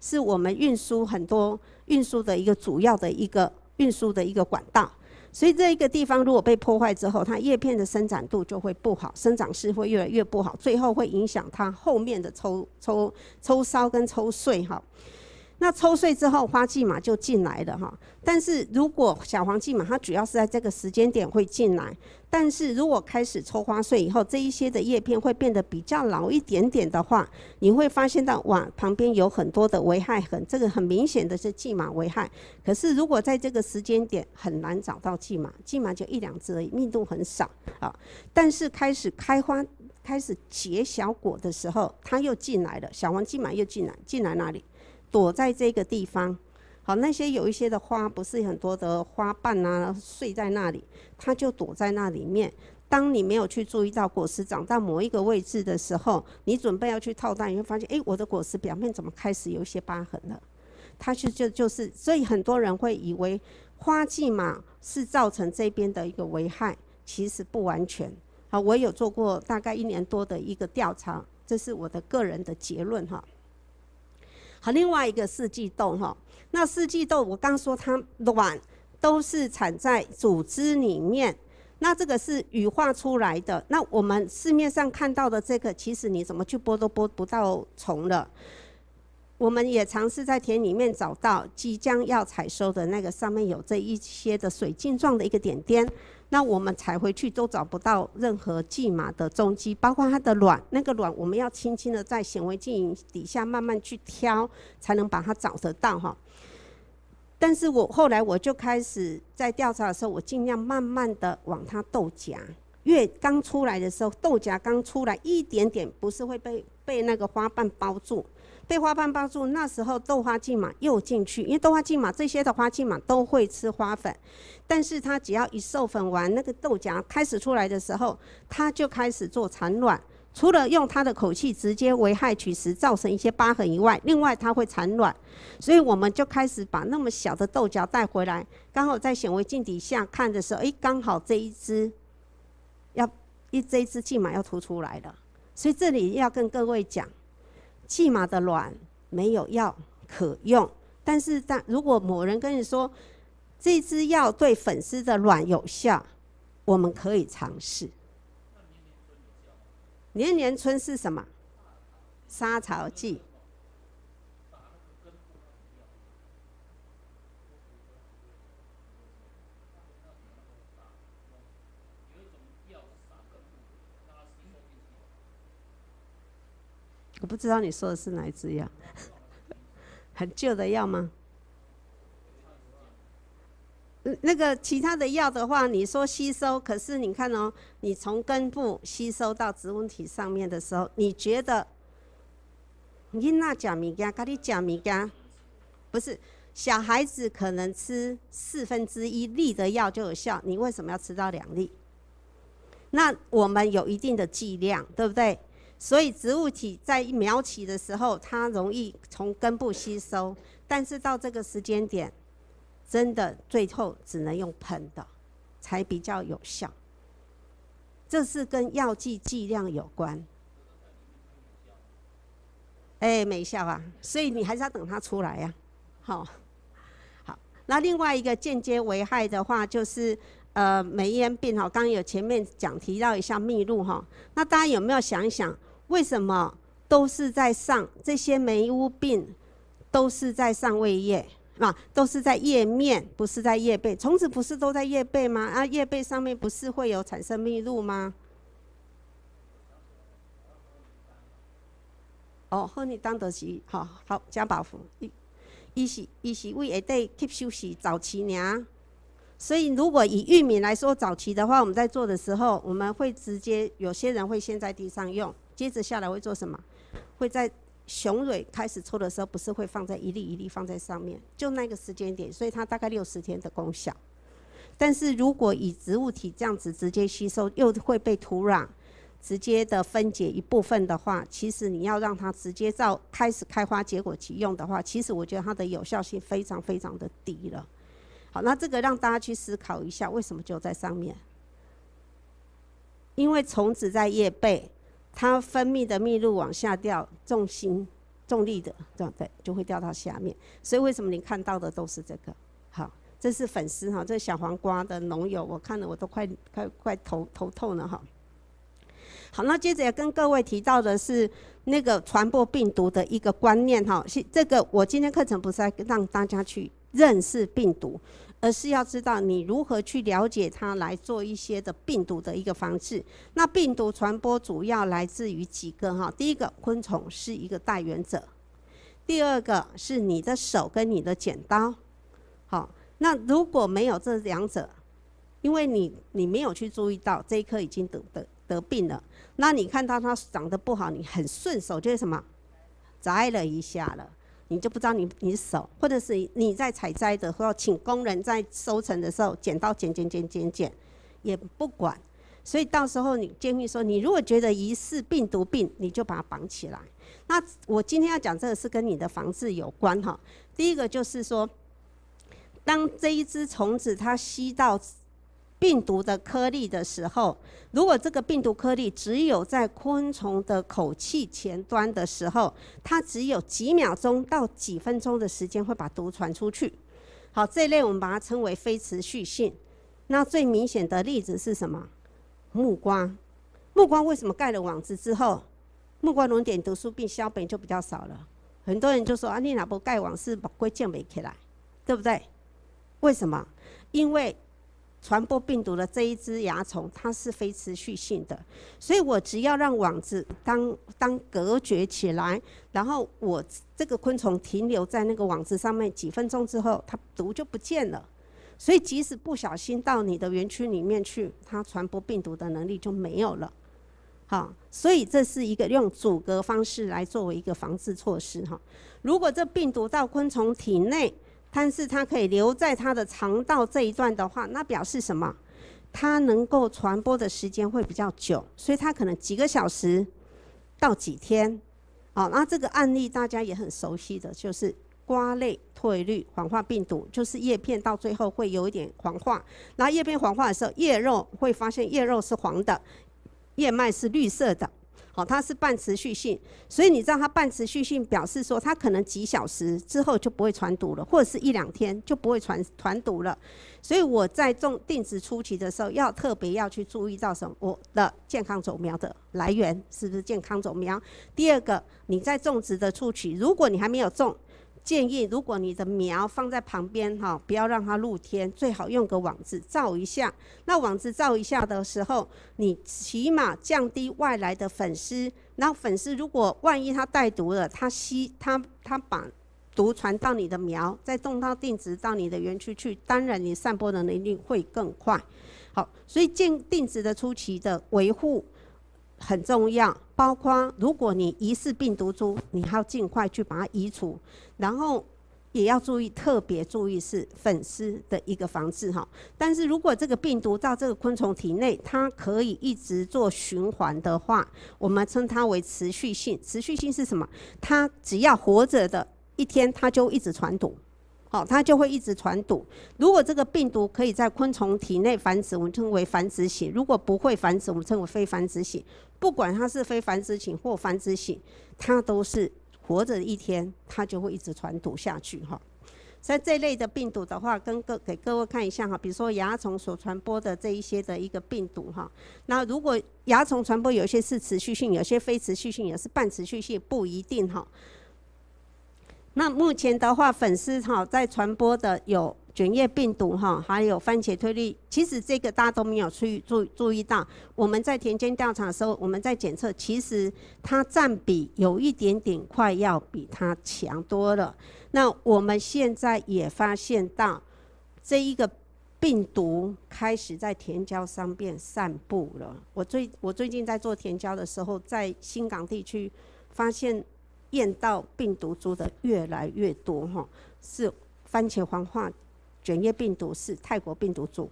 是我们运输很多运输的一个主要的一个运输的一个管道，所以这一个地方如果被破坏之后，它叶片的生长度就会不好，生长势会越来越不好，最后会影响它后面的抽抽抽梢跟抽穗哈。那抽穗之后，花蓟马就进来了哈。但是如果小黄蓟马，它主要是在这个时间点会进来。但是如果开始抽花穗以后，这一些的叶片会变得比较老一点点的话，你会发现到哇，旁边有很多的危害痕，这个很明显的是蓟马危害。可是如果在这个时间点很难找到蓟马，蓟马就一两只而已，密度很少啊。但是开始开花、开始结小果的时候，它又进来了，小黄蓟马又进来，进来哪里？躲在这个地方，好，那些有一些的花不是很多的花瓣啊，睡在那里，它就躲在那里面。当你没有去注意到果实长到某一个位置的时候，你准备要去套袋，你会发现，哎，我的果实表面怎么开始有一些疤痕了？它是就就是，所以很多人会以为花季嘛是造成这边的一个危害，其实不完全。好，我有做过大概一年多的一个调查，这是我的个人的结论哈。好，另外一个四季豆哈，那四季豆我刚说它卵都是产在组织里面，那这个是羽化出来的。那我们市面上看到的这个，其实你怎么去剥都剥不到虫了。我们也尝试在田里面找到即将要采收的那个上面有这一些的水晶状的一个点点，那我们采回去都找不到任何蓟马的踪迹，包括它的卵，那个卵我们要轻轻的在显微镜底下慢慢去挑，才能把它找得到哈。但是我后来我就开始在调查的时候，我尽量慢慢的往它豆荚，因为刚出来的时候，豆荚刚出来一点点，不是会被被那个花瓣包住。被花瓣包住，那时候豆花蓟马又进去，因为豆花蓟马这些的花蓟马都会吃花粉，但是它只要一授粉完，那个豆荚开始出来的时候，它就开始做产卵。除了用它的口气直接危害取食，造成一些疤痕以外，另外它会产卵，所以我们就开始把那么小的豆荚带回来，刚好在显微镜底下看的时候，哎，刚好这一只要一这一只蓟马要凸出来了，所以这里要跟各位讲。蓟马的卵没有药可用，但是但如果某人跟你说这支药对粉丝的卵有效，我们可以尝试。年年春是什么？杀草剂。我不知道你说的是哪一支药，很旧的药吗？那个其他的药的话，你说吸收，可是你看哦，你从根部吸收到植物体上面的时候，你觉得，你那讲米加，跟你讲米加，不是小孩子可能吃四分之一粒的药就有效，你为什么要吃到两粒？那我们有一定的剂量，对不对？所以植物体在苗起的时候，它容易从根部吸收，但是到这个时间点，真的最后只能用喷的，才比较有效。这是跟药剂剂量有关。哎，没效啊，所以你还是要等它出来呀。好，好，那另外一个间接危害的话，就是呃霉烟病哈，刚刚有前面讲提到一下蜜露哈，那大家有没有想一想？为什么都是在上这些霉污病，都是在上胃叶啊，都是在叶面，不是在叶背。虫子不是都在叶背吗？啊，叶背上面不是会有产生蜜露吗？哦，和你当得起，好好加保护。一，一是一是胃下底吸收是早期呢。所以，如果以玉米来说，早期的话，我们在做的时候，我们会直接有些人会先在地上用。接着下来会做什么？会在雄蕊开始抽的时候，不是会放在一粒一粒放在上面，就那个时间点，所以它大概六十天的功效。但是如果以植物体这样子直接吸收，又会被土壤直接的分解一部分的话，其实你要让它直接照开始开花结果期用的话，其实我觉得它的有效性非常非常的低了。好，那这个让大家去思考一下，为什么就在上面？因为虫子在叶背。它分泌的蜜露往下掉，重心、重力的，对对，就会掉到下面。所以为什么你看到的都是这个？好，这是粉丝哈，这小黄瓜的农友，我看了我都快快快头头痛了哈。好，那接着要跟各位提到的是那个传播病毒的一个观念哈，是这个我今天课程不是在让大家去认识病毒。而是要知道你如何去了解它，来做一些的病毒的一个防治。那病毒传播主要来自于几个哈，第一个昆虫是一个带源者，第二个是你的手跟你的剪刀。好，那如果没有这两者，因为你你没有去注意到这一颗已经得得得病了，那你看到它长得不好，你很顺手就是什么，摘了一下了。你就不知道你你手，或者是你在采摘的时候，请工人在收成的时候，剪刀剪剪剪剪剪，也不管。所以到时候你建议说，你如果觉得疑似病毒病，你就把它绑起来。那我今天要讲这个是跟你的防治有关哈。第一个就是说，当这一只虫子它吸到。病毒的颗粒的时候，如果这个病毒颗粒只有在昆虫的口气前端的时候，它只有几秒钟到几分钟的时间会把毒传出去。好，这一类我们把它称为非持续性。那最明显的例子是什么？木瓜。木瓜为什么盖了网子之后，木瓜轮点毒素病消本就比较少了？很多人就说啊，你哪不盖网是把龟降没起来，对不对？为什么？因为传播病毒的这一只蚜虫，它是非持续性的，所以我只要让网子当当隔绝起来，然后我这个昆虫停留在那个网子上面几分钟之后，它毒就不见了。所以即使不小心到你的园区里面去，它传播病毒的能力就没有了。好，所以这是一个用阻隔方式来作为一个防治措施哈。如果这病毒到昆虫体内，但是它可以留在它的肠道这一段的话，那表示什么？它能够传播的时间会比较久，所以它可能几个小时到几天。好，那这个案例大家也很熟悉的就是瓜类褪绿黄化病毒，就是叶片到最后会有一点黄化，然后叶片黄化的时候，叶肉会发现叶肉是黄的，叶脉是绿色的。好，它是半持续性，所以你知道它半持续性表示说它可能几小时之后就不会传毒了，或者是一两天就不会传传毒了。所以我在种定植初期的时候，要特别要去注意到什么？我的健康种苗的来源是不是健康种苗？第二个，你在种植的初期，如果你还没有种。建议，如果你的苗放在旁边哈，不要让它露天，最好用个网子罩一下。那网子罩一下的时候，你起码降低外来的粉丝。那粉丝如果万一它带毒了，它吸它它把毒传到你的苗，再动到定植到你的园区去，当然你散播的能力会更快。好，所以建定植的初期的维护。很重要，包括如果你疑似病毒株，你要尽快去把它移除，然后也要注意，特别注意是粉丝的一个防治哈。但是如果这个病毒到这个昆虫体内，它可以一直做循环的话，我们称它为持续性。持续性是什么？它只要活着的一天，它就一直传毒。好，它就会一直传毒。如果这个病毒可以在昆虫体内繁殖，我们称为繁殖型；如果不会繁殖，我们称为非繁殖型。不管它是非繁殖型或繁殖型，它都是活着一天，它就会一直传毒下去哈。所以这类的病毒的话，跟各给各位看一下哈，比如说蚜虫所传播的这一些的一个病毒哈。那如果蚜虫传播有些是持续性，有些非持续性，也是半持续性，不一定哈。那目前的话，粉丝哈在传播的有卷叶病毒哈，还有番茄推力。其实这个大家都没有去注注意到。我们在田间调查的时候，我们在检测，其实它占比有一点点快要比它强多了。那我们现在也发现到，这一个病毒开始在田胶上面散布了。我最我最近在做田胶的时候，在新港地区发现。验到病毒株的越来越多，哈，是番茄黄化卷叶病毒，是泰国病毒株。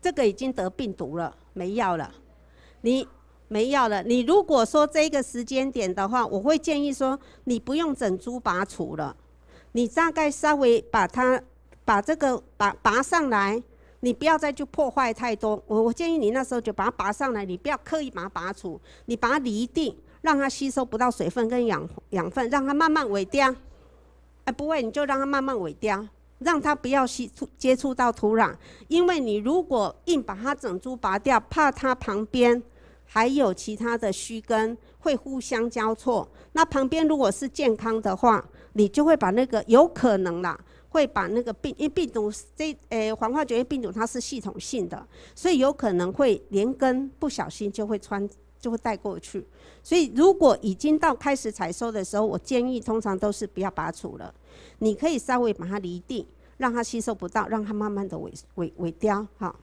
这个已经得病毒了，没药了。你没药了，你如果说这个时间点的话，我会建议说，你不用整株拔除了，你大概稍微把它把这个拔拔上来。你不要再去破坏太多，我我建议你那时候就把它拔上来，你不要刻意把它拔除，你把它离地，让它吸收不到水分跟养养分，让它慢慢萎凋。哎，不会，你就让它慢慢萎凋，让它不要吸触接触到土壤，因为你如果硬把它整株拔掉，怕它旁边还有其他的须根会互相交错。那旁边如果是健康的话，你就会把那个有可能啦。会把那个病，因为病毒这诶黄化卷叶病毒它是系统性的，所以有可能会连根不小心就会穿就会带过去。所以如果已经到开始采收的时候，我建议通常都是不要拔除了，你可以稍微把它离地，让它吸收不到，让它慢慢的萎萎萎凋哈。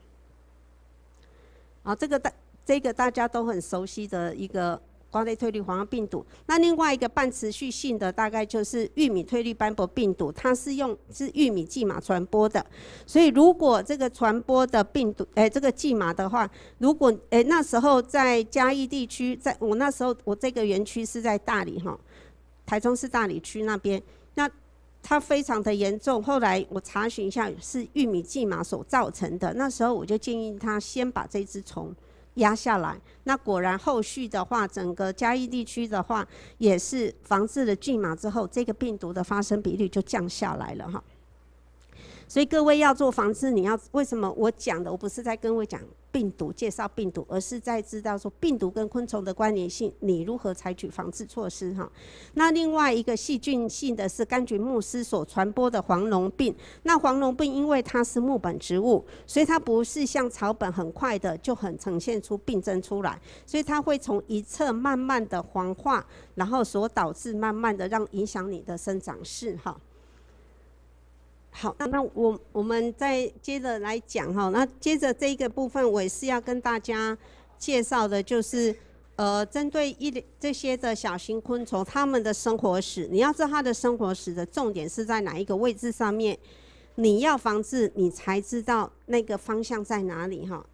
啊，这个大这个大家都很熟悉的一个。瓜类推绿黄病毒，那另外一个半持续性的大概就是玉米推绿斑驳病毒，它是用是玉米蓟马传播的，所以如果这个传播的病毒，哎，这个蓟马的话，如果哎那时候在嘉义地区，在我那时候我这个园区是在大理哈，台中市大理区那边，那它非常的严重，后来我查询一下是玉米蓟马所造成的，那时候我就建议他先把这只虫。压下来。那果然后续的话，整个嘉义地区的话，也是防治了骏马之后，这个病毒的发生比率就降下来了哈。所以各位要做防治，你要为什么我讲的？我不是在跟各位讲病毒介绍病毒，而是在知道说病毒跟昆虫的关联性，你如何采取防治措施哈。那另外一个细菌性的是柑橘木丝所传播的黄龙病。那黄龙病因为它是木本植物，所以它不是像草本很快的就很呈现出病症出来，所以它会从一侧慢慢的黄化，然后所导致慢慢的让影响你的生长势哈。好，那那我我们再接着来讲哈。那接着这个部分，我也是要跟大家介绍的，就是呃，针对一这些的小型昆虫，它们的生活史。你要知道它的生活史的重点是在哪一个位置上面，你要防治，你才知道那个方向在哪里哈。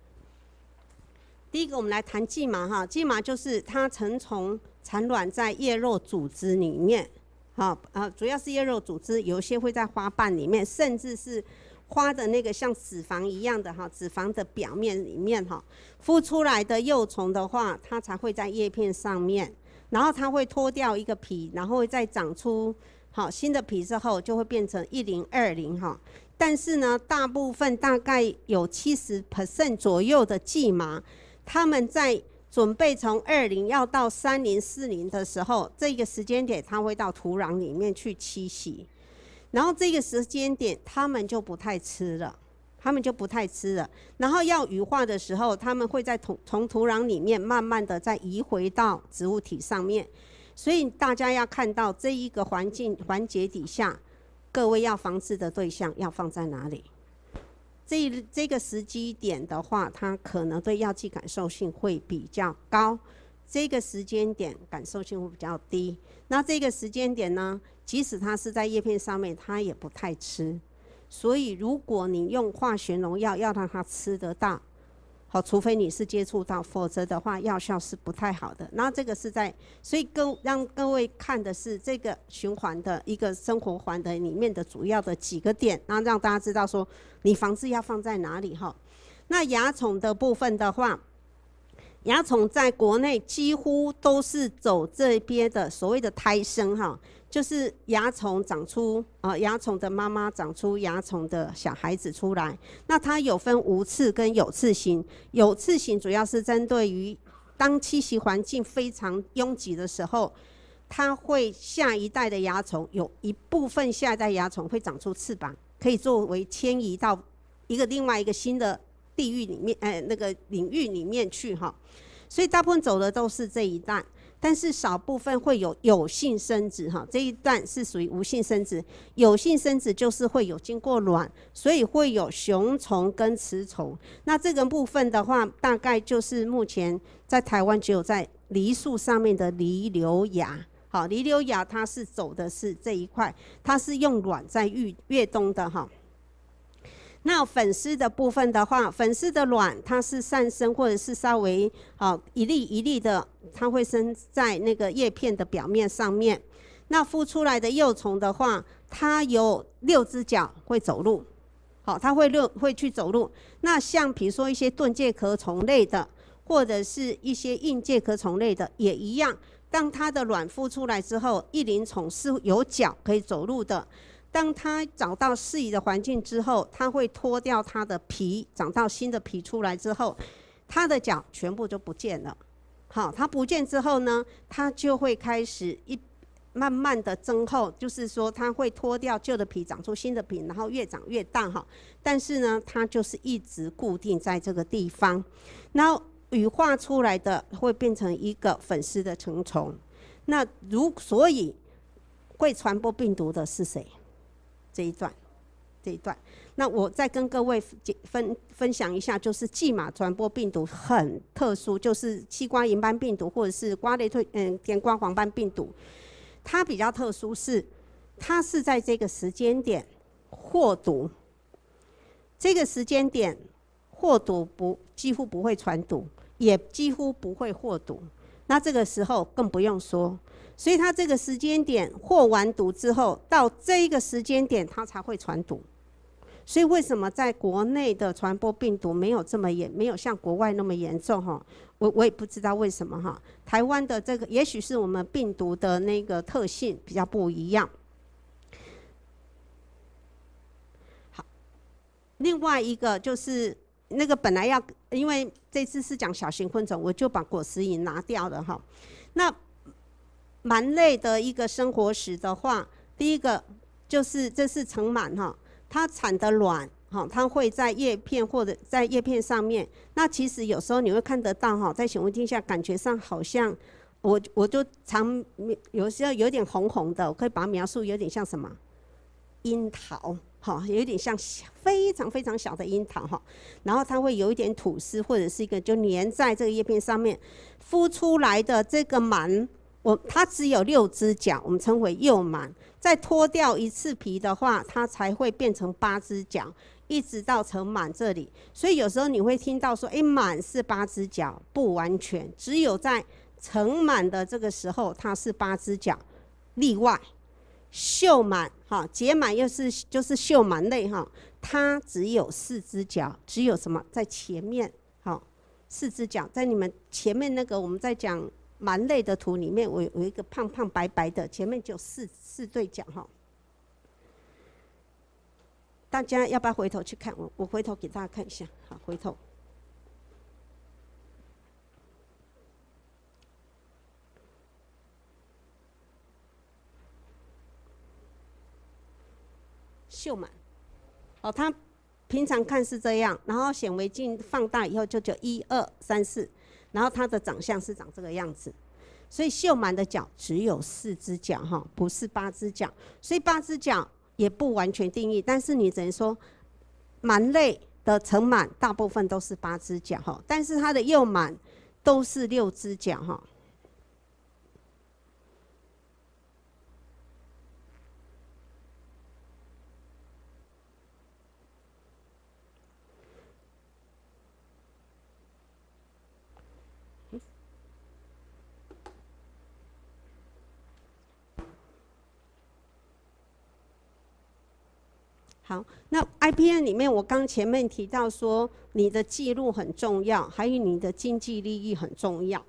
第一个，我们来谈蓟马哈，蓟马就是它成虫产卵在叶肉组织里面。好啊，主要是叶肉组织，有些会在花瓣里面，甚至是花的那个像脂肪一样的哈，脂肪的表面里面哈，孵出来的幼虫的话，它才会在叶片上面，然后它会脱掉一个皮，然后再长出好新的皮之后，就会变成一零二零哈。但是呢，大部分大概有七十 percent 左右的蓟麻，它们在准备从二零要到三零四零的时候，这个时间点它会到土壤里面去栖息，然后这个时间点它们就不太吃了，它们就不太吃了。然后要羽化的时候，它们会在土从土壤里面慢慢的再移回到植物体上面。所以大家要看到这一个环境环节底下，各位要防治的对象要放在哪里？这这个时机点的话，它可能对药剂感受性会比较高；这个时间点感受性会比较低。那这个时间点呢，即使它是在叶片上面，它也不太吃。所以，如果你用化学农药要让它吃得到。好，除非你是接触到，否则的话药效是不太好的。那这个是在，所以各让各位看的是这个循环的一个生活环的里面的主要的几个点，那让大家知道说你防治要放在哪里哈。那蚜虫的部分的话，蚜虫在国内几乎都是走这边的所谓的胎生哈。就是蚜虫长出啊，蚜虫的妈妈长出蚜虫的小孩子出来。那它有分无刺跟有刺型，有刺型主要是针对于当栖息环境非常拥挤的时候，它会下一代的蚜虫有一部分下一代蚜虫会长出翅膀，可以作为迁移到一个另外一个新的地域里面，哎，那个领域里面去哈。所以大部分走的都是这一代。但是少部分会有有性生殖哈，这一段是属于无性生殖。有性生殖就是会有经过卵，所以会有雄虫跟雌虫。那这个部分的话，大概就是目前在台湾只有在梨树上面的梨瘤芽。好，梨瘤芽它是走的是这一块，它是用卵在育越冬的哈。那粉丝的部分的话，粉丝的卵它是上升或者是稍微好一粒一粒的，它会生在那个叶片的表面上面。那孵出来的幼虫的话，它有六只脚会走路，好，它会六会去走路。那像比如说一些盾介壳虫类的，或者是一些硬介壳虫类的，也一样。当它的卵孵出来之后，异鳞虫是有脚可以走路的。当它找到适宜的环境之后，它会脱掉它的皮，长到新的皮出来之后，它的脚全部就不见了。好，它不见之后呢，它就会开始一慢慢的增厚，就是说它会脱掉旧的皮，长出新的皮，然后越长越大哈。但是呢，它就是一直固定在这个地方，然后羽化出来的会变成一个粉丝的成虫。那如所以会传播病毒的是谁？这一段，这一段，那我再跟各位分分享一下，就是蓟马传播病毒很特殊，就是西瓜银斑病毒或者是瓜类退嗯甜瓜黄斑病毒，它比较特殊是，它是在这个时间点获毒，这个时间点获毒不几乎不会传毒，也几乎不会获毒，那这个时候更不用说。所以它这个时间点获完毒之后，到这一个时间点它才会传毒，所以为什么在国内的传播病毒没有这么严，没有像国外那么严重哈？我我也不知道为什么哈。台湾的这个也许是我们病毒的那个特性比较不一样。好，另外一个就是那个本来要，因为这次是讲小型昆虫，我就把果实蝇拿掉了哈。那螨类的一个生活史的话，第一个就是这是成螨哈。它产的卵，哈，它会在叶片或者在叶片上面。那其实有时候你会看得到，哈，在显微镜下感觉上好像，我我就常有时候有点红红的，我可以把它描述有点像什么樱桃，哈，有点像非常非常小的樱桃，哈。然后它会有一点吐丝或者是一个就粘在这个叶片上面，孵出来的这个螨，我它只有六只脚，我们称为幼满。再脱掉一次皮的话，它才会变成八只脚，一直到成满这里。所以有时候你会听到说，哎，满是八只脚，不完全，只有在成满的这个时候，它是八只脚。例外，锈螨哈，结满又是就是锈螨类哈，它只有四只脚，只有什么在前面，好，四只脚在你们前面那个我们在讲。蛮类的图里面，我有一个胖胖白白的，前面就四四对角哈。大家要不要回头去看？我我回头给大家看一下，好，回头。秀满，哦，他平常看是这样，然后显微镜放大以后就就一二三四。然后它的长相是长这个样子，所以秀满的脚只有四只脚哈，不是八只脚，所以八只脚也不完全定义，但是你只能说，满类的成满大部分都是八只脚哈，但是它的幼满都是六只脚哈。好，那 IPN 里面，我刚前面提到说，你的记录很重要，还有你的经济利益很重要。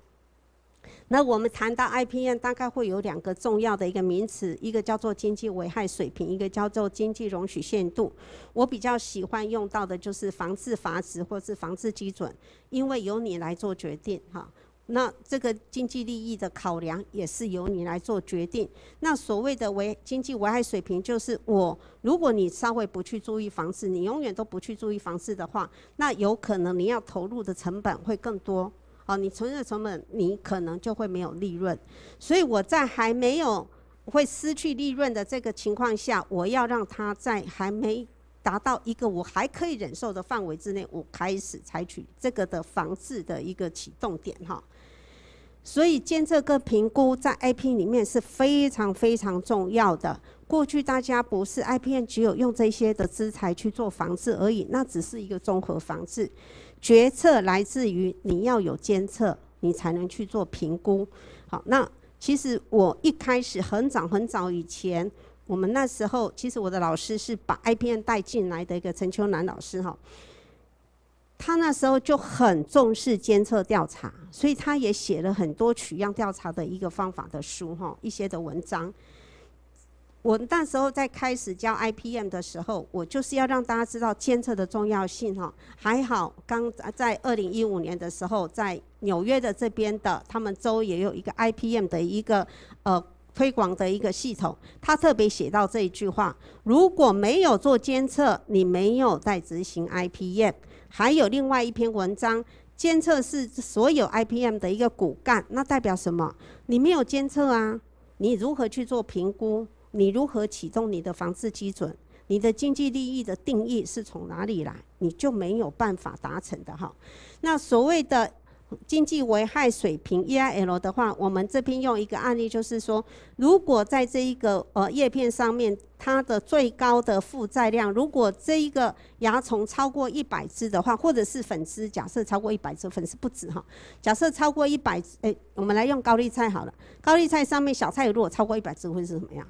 那我们谈到 IPN，大概会有两个重要的一个名词，一个叫做经济危害水平，一个叫做经济容许限度。我比较喜欢用到的就是防治阀值或是防治基准，因为由你来做决定，哈。那这个经济利益的考量也是由你来做决定。那所谓的危经济危害水平，就是我如果你稍微不去注意房子，你永远都不去注意房子的话，那有可能你要投入的成本会更多。哦，你存的成本，你可能就会没有利润。所以我在还没有会失去利润的这个情况下，我要让它在还没达到一个我还可以忍受的范围之内，我开始采取这个的防治的一个启动点哈。所以监测跟评估在 IP 里面是非常非常重要的。过去大家不是 IPN 只有用这些的资材去做防治而已，那只是一个综合防治。决策来自于你要有监测，你才能去做评估。好，那其实我一开始很早很早以前，我们那时候其实我的老师是把 IPN 带进来的一个陈秋南老师哈。他那时候就很重视监测调查，所以他也写了很多取样调查的一个方法的书哈，一些的文章。我那时候在开始教 IPM 的时候，我就是要让大家知道监测的重要性哈。还好，刚在二零一五年的时候，在纽约的这边的他们州也有一个 IPM 的一个呃推广的一个系统，他特别写到这一句话：如果没有做监测，你没有在执行 IPM。还有另外一篇文章，监测是所有 IPM 的一个骨干，那代表什么？你没有监测啊，你如何去做评估？你如何启动你的防治基准？你的经济利益的定义是从哪里来？你就没有办法达成的哈。那所谓的。经济危害水平 EIL 的话，我们这边用一个案例，就是说，如果在这一个呃叶片上面，它的最高的负载量，如果这一个蚜虫超过一百只的话，或者是粉丝，假设超过一百只，粉丝不止哈，假设超过一百，哎，我们来用高丽菜好了，高丽菜上面小菜如果超过一百只会是什么样？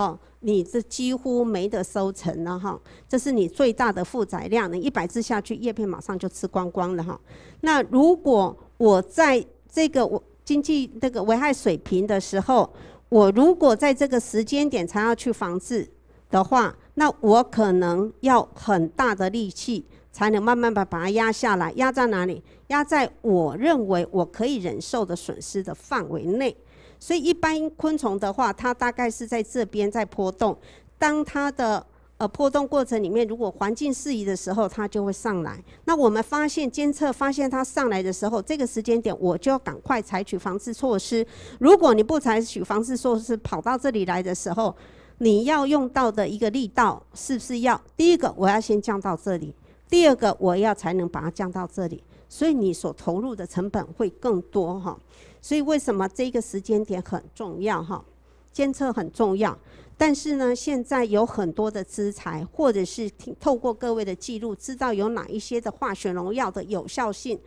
哦，你这几乎没得收成了哈。这是你最大的负载量，你一百只下去，叶片马上就吃光光了哈。那如果我在这个我经济那个危害水平的时候，我如果在这个时间点才要去防治的话，那我可能要很大的力气。才能慢慢把把它压下来，压在哪里？压在我认为我可以忍受的损失的范围内。所以一般昆虫的话，它大概是在这边在波动。当它的呃波动过程里面，如果环境适宜的时候，它就会上来。那我们发现监测发现它上来的时候，这个时间点我就要赶快采取防治措施。如果你不采取防治措施，跑到这里来的时候，你要用到的一个力道是不是要第一个我要先降到这里？第二个，我要才能把它降到这里，所以你所投入的成本会更多哈。所以为什么这个时间点很重要哈？监测很重要，但是呢，现在有很多的资材，或者是透过各位的记录，知道有哪一些的化学农药的有效性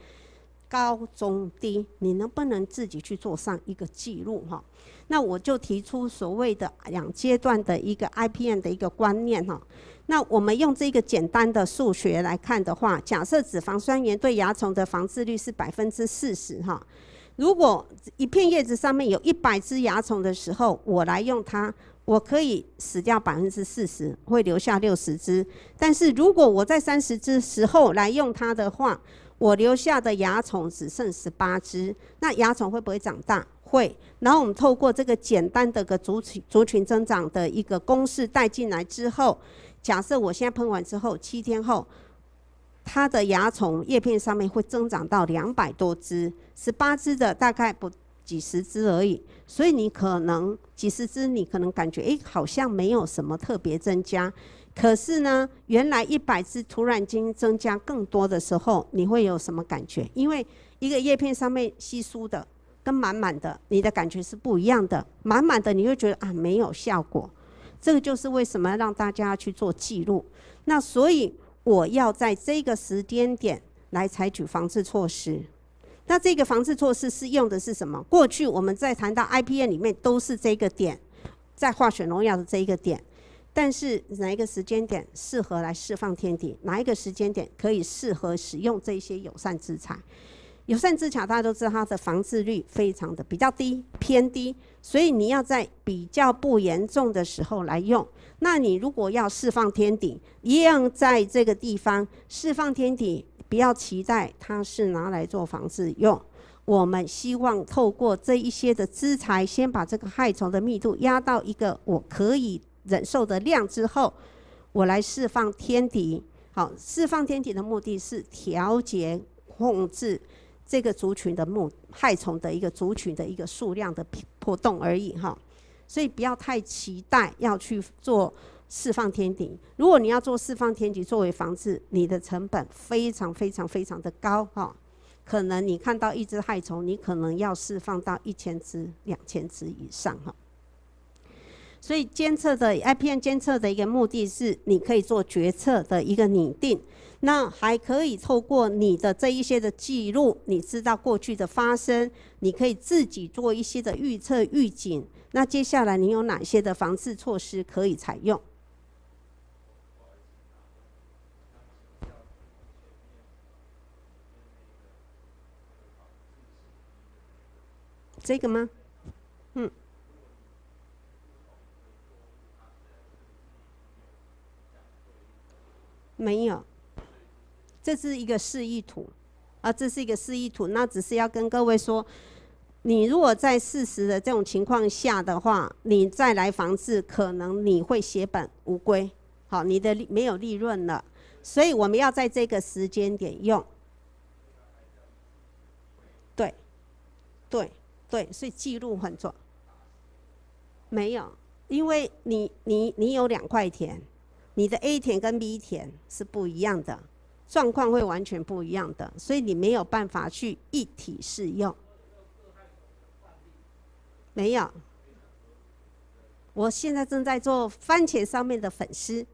高中低，你能不能自己去做上一个记录哈？那我就提出所谓的两阶段的一个 IPM 的一个观念哈。那我们用这个简单的数学来看的话，假设脂肪酸盐对蚜虫的防治率是百分之四十哈。如果一片叶子上面有一百只蚜虫的时候，我来用它，我可以死掉百分之四十，会留下六十只。但是如果我在三十只时候来用它的话，我留下的蚜虫只剩十八只。那蚜虫会不会长大？会。然后我们透过这个简单的个族群族群增长的一个公式带进来之后。假设我现在喷完之后，七天后，它的蚜虫叶片上面会增长到两百多只，十八只的大概不几十只而已。所以你可能几十只，你可能感觉诶好像没有什么特别增加。可是呢，原来一百只突然间增加更多的时候，你会有什么感觉？因为一个叶片上面稀疏的跟满满的，你的感觉是不一样的。满满的你会觉得啊没有效果。这个就是为什么让大家去做记录。那所以我要在这个时间点来采取防治措施。那这个防治措施是用的是什么？过去我们在谈到 IPN 里面都是这个点，在化学农药的这一个点。但是哪一个时间点适合来释放天敌？哪一个时间点可以适合使用这些友善资材？友善制卡大家都知道它的防治率非常的比较低，偏低，所以你要在比较不严重的时候来用。那你如果要释放天敌，一样在这个地方释放天敌，不要期待它是拿来做防治用。我们希望透过这一些的资材，先把这个害虫的密度压到一个我可以忍受的量之后，我来释放天敌。好，释放天敌的目的是调节控制。这个族群的目害虫的一个族群的一个数量的波动而已哈，所以不要太期待要去做释放天敌。如果你要做释放天敌作为防治，你的成本非常非常非常的高哈，可能你看到一只害虫，你可能要释放到一千只、两千只以上哈。所以监测的 IPM 监测的一个目的是，你可以做决策的一个拟定。那还可以透过你的这一些的记录，你知道过去的发生，你可以自己做一些的预测预警。那接下来你有哪些的防治措施可以采用？这个吗？嗯，没有。这是一个示意图，啊，这是一个示意图。那只是要跟各位说，你如果在事实的这种情况下的话，你再来防治，可能你会血本无归，好，你的利没有利润了。所以我们要在这个时间点用。对，对，对，所以记录很重要。没有，因为你你你有两块田，你的 A 田跟 B 田是不一样的。状况会完全不一样的，所以你没有办法去一体适用。没有，我现在正在做番茄上面的粉丝，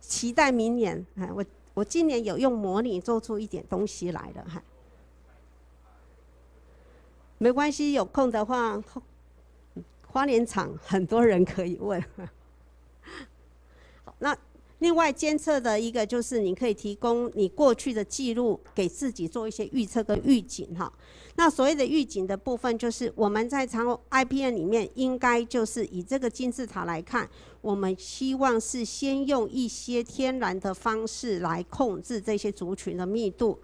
期待明年。哎，我我今年有用模拟做出一点东西来了，哈。没关系，有空的话，花莲厂很多人可以问。好那另外监测的一个就是你可以提供你过去的记录，给自己做一些预测跟预警哈。那所谓的预警的部分，就是我们在长 IPN 里面，应该就是以这个金字塔来看，我们希望是先用一些天然的方式来控制这些族群的密度。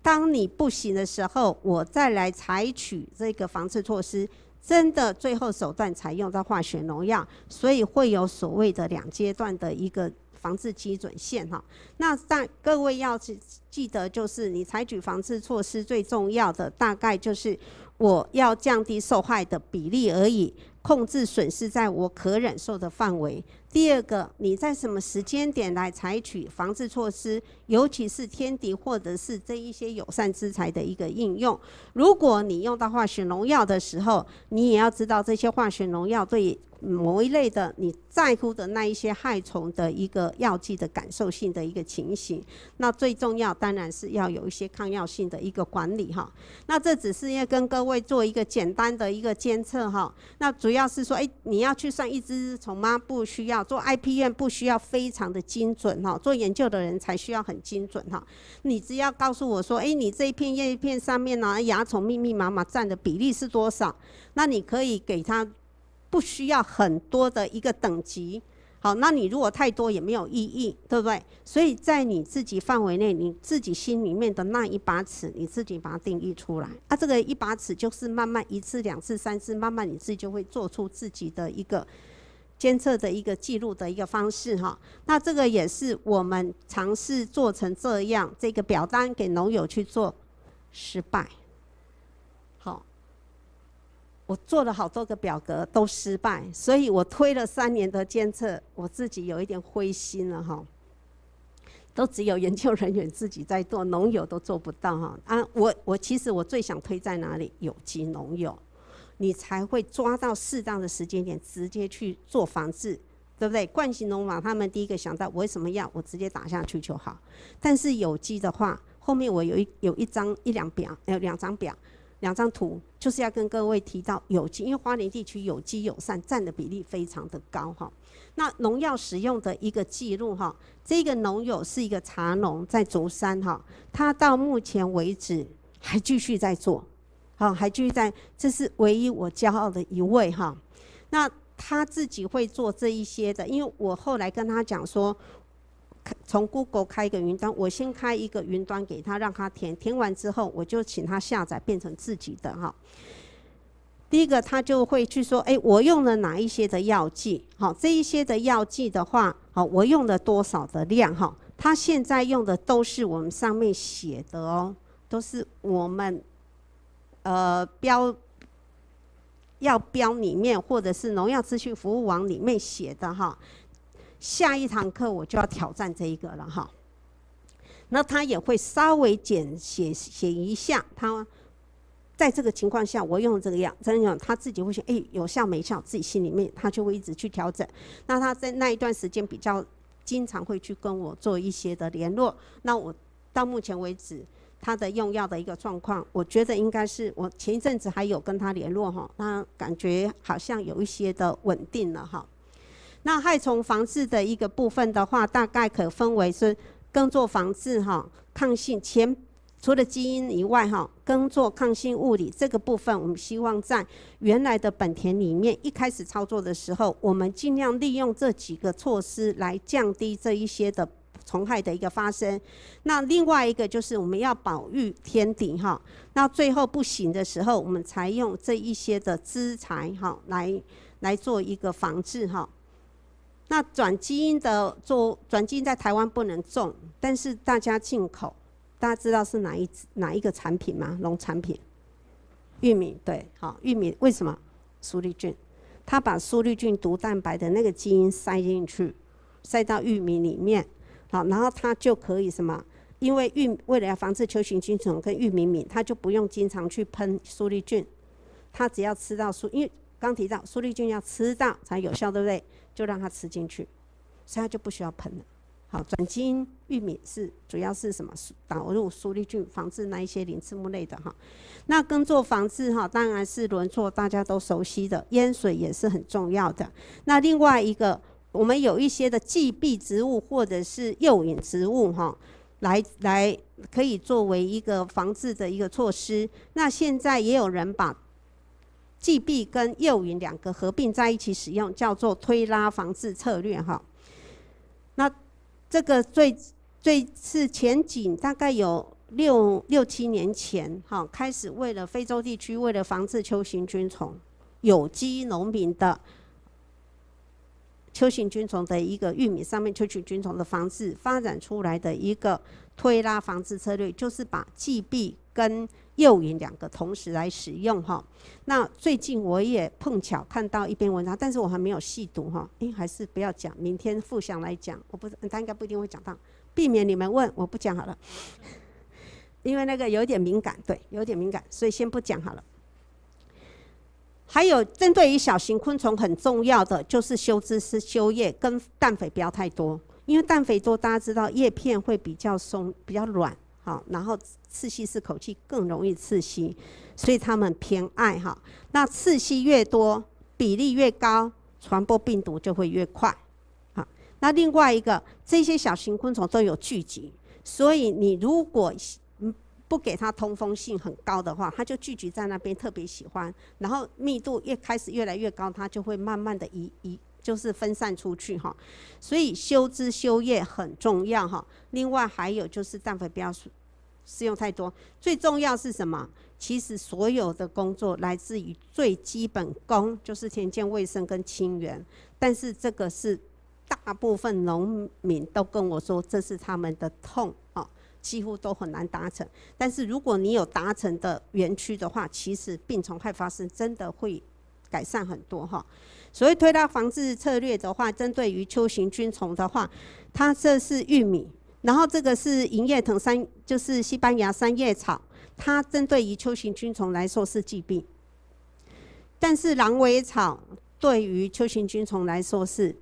当你不行的时候，我再来采取这个防治措施。真的最后手段采用到化学农药，所以会有所谓的两阶段的一个防治基准线哈。那但各位要记记得，就是你采取防治措施最重要的，大概就是我要降低受害的比例而已。控制损失在我可忍受的范围。第二个，你在什么时间点来采取防治措施，尤其是天敌或者是这一些友善之材的一个应用。如果你用到化学农药的时候，你也要知道这些化学农药对。某一类的你在乎的那一些害虫的一个药剂的感受性的一个情形，那最重要当然是要有一些抗药性的一个管理哈。那这只是要跟各位做一个简单的一个监测哈。那主要是说，哎，你要去算一只虫吗？不需要做 IPM，不需要非常的精准哈。做研究的人才需要很精准哈。你只要告诉我说，哎，你这一片叶片上面呢，蚜虫密密麻麻占的比例是多少？那你可以给他。不需要很多的一个等级，好，那你如果太多也没有意义，对不对？所以在你自己范围内，你自己心里面的那一把尺，你自己把它定义出来。啊，这个一把尺就是慢慢一次、两次、三次，慢慢你自己就会做出自己的一个监测的一个记录的一个方式哈。那这个也是我们尝试做成这样，这个表单给农友去做，失败。我做了好多个表格都失败，所以我推了三年的监测，我自己有一点灰心了哈。都只有研究人员自己在做，农友都做不到哈。啊，我我其实我最想推在哪里？有机农友，你才会抓到适当的时间点，直接去做防治，对不对？惯性农法他们第一个想到我为什么要我直接打下去就好。但是有机的话，后面我有一有一张一两表，有两张表。两张图就是要跟各位提到有机，因为花莲地区有机友善占的比例非常的高哈。那农药使用的一个记录哈，这个农友是一个茶农在竹山哈，他到目前为止还继续在做，好还继续在，这是唯一我骄傲的一位哈。那他自己会做这一些的，因为我后来跟他讲说。从 Google 开一个云端，我先开一个云端给他，让他填，填完之后我就请他下载变成自己的哈。第一个他就会去说，哎，我用了哪一些的药剂？好，这一些的药剂的话，好，我用了多少的量？哈，他现在用的都是我们上面写的哦，都是我们呃标要标里面或者是农药资讯服务网里面写的哈。下一堂课我就要挑战这一个了哈，那他也会稍微简写写一下，他在这个情况下我用这个药，真的他自己会想，哎，有效没效？自己心里面他就会一直去调整。那他在那一段时间比较经常会去跟我做一些的联络。那我到目前为止他的用药的一个状况，我觉得应该是我前一阵子还有跟他联络哈，那感觉好像有一些的稳定了哈。那害虫防治的一个部分的话，大概可分为是耕作防治哈，抗性前除了基因以外哈，耕作抗性物理这个部分，我们希望在原来的本田里面一开始操作的时候，我们尽量利用这几个措施来降低这一些的虫害的一个发生。那另外一个就是我们要保育天敌哈，那最后不行的时候，我们才用这一些的资材哈来来做一个防治哈。那转基因的做转基因在台湾不能种，但是大家进口，大家知道是哪一哪一个产品吗？农产品，玉米对，好玉米为什么？苏力菌，他把苏力菌毒蛋白的那个基因塞进去，塞到玉米里面，好，然后它就可以什么？因为玉为了要防治球形菌虫跟玉米敏，它就不用经常去喷苏力菌，它只要吃到苏，因为刚提到苏力菌要吃到才有效，对不对？就让它吃进去，所以它就不需要喷了。好，转基因玉米是主要是什么？导入苏力菌，防治那一些鳞翅目类的哈。那耕作防治哈，当然是轮作大家都熟悉的，淹水也是很重要的。那另外一个我们有一些的寄壁植物或者是诱引植物哈，来来可以作为一个防治的一个措施。那现在也有人把寄壁跟诱引两个合并在一起使用，叫做推拉防治策略哈。那这个最最是前景大概有六六七年前哈，开始为了非洲地区为了防治秋形菌虫，有机农民的。秋形菌虫的一个玉米上面秋形菌虫的防治发展出来的一个推拉防治策略，就是把寄壁跟诱引两个同时来使用哈。那最近我也碰巧看到一篇文章，但是我还没有细读哈。哎，还是不要讲，明天复想来讲。我不，他应该不一定会讲到，避免你们问，我不讲好了，因为那个有点敏感，对，有点敏感，所以先不讲好了。还有针对于小型昆虫很重要的就是修枝是修叶，跟氮肥不要太多，因为氮肥多大家知道叶片会比较松、比较软，好，然后刺吸式口气更容易刺吸，所以它们偏爱哈。那刺吸越多，比例越高，传播病毒就会越快，好。那另外一个，这些小型昆虫都有聚集，所以你如果不给它通风性很高的话，它就聚集在那边，特别喜欢。然后密度越开始越来越高，它就会慢慢的移移，就是分散出去哈。所以修枝修叶很重要哈。另外还有就是氮肥不要使用太多。最重要是什么？其实所有的工作来自于最基本功，就是田间卫生跟清源。但是这个是大部分农民都跟我说，这是他们的痛啊。几乎都很难达成，但是如果你有达成的园区的话，其实病虫害发生真的会改善很多哈。所以推拉防治策略的话，针对于秋行菌虫的话，它这是玉米，然后这个是银叶藤三，就是西班牙三叶草，它针对于秋行菌虫来说是疾病，但是狼尾草对于秋行菌虫来说是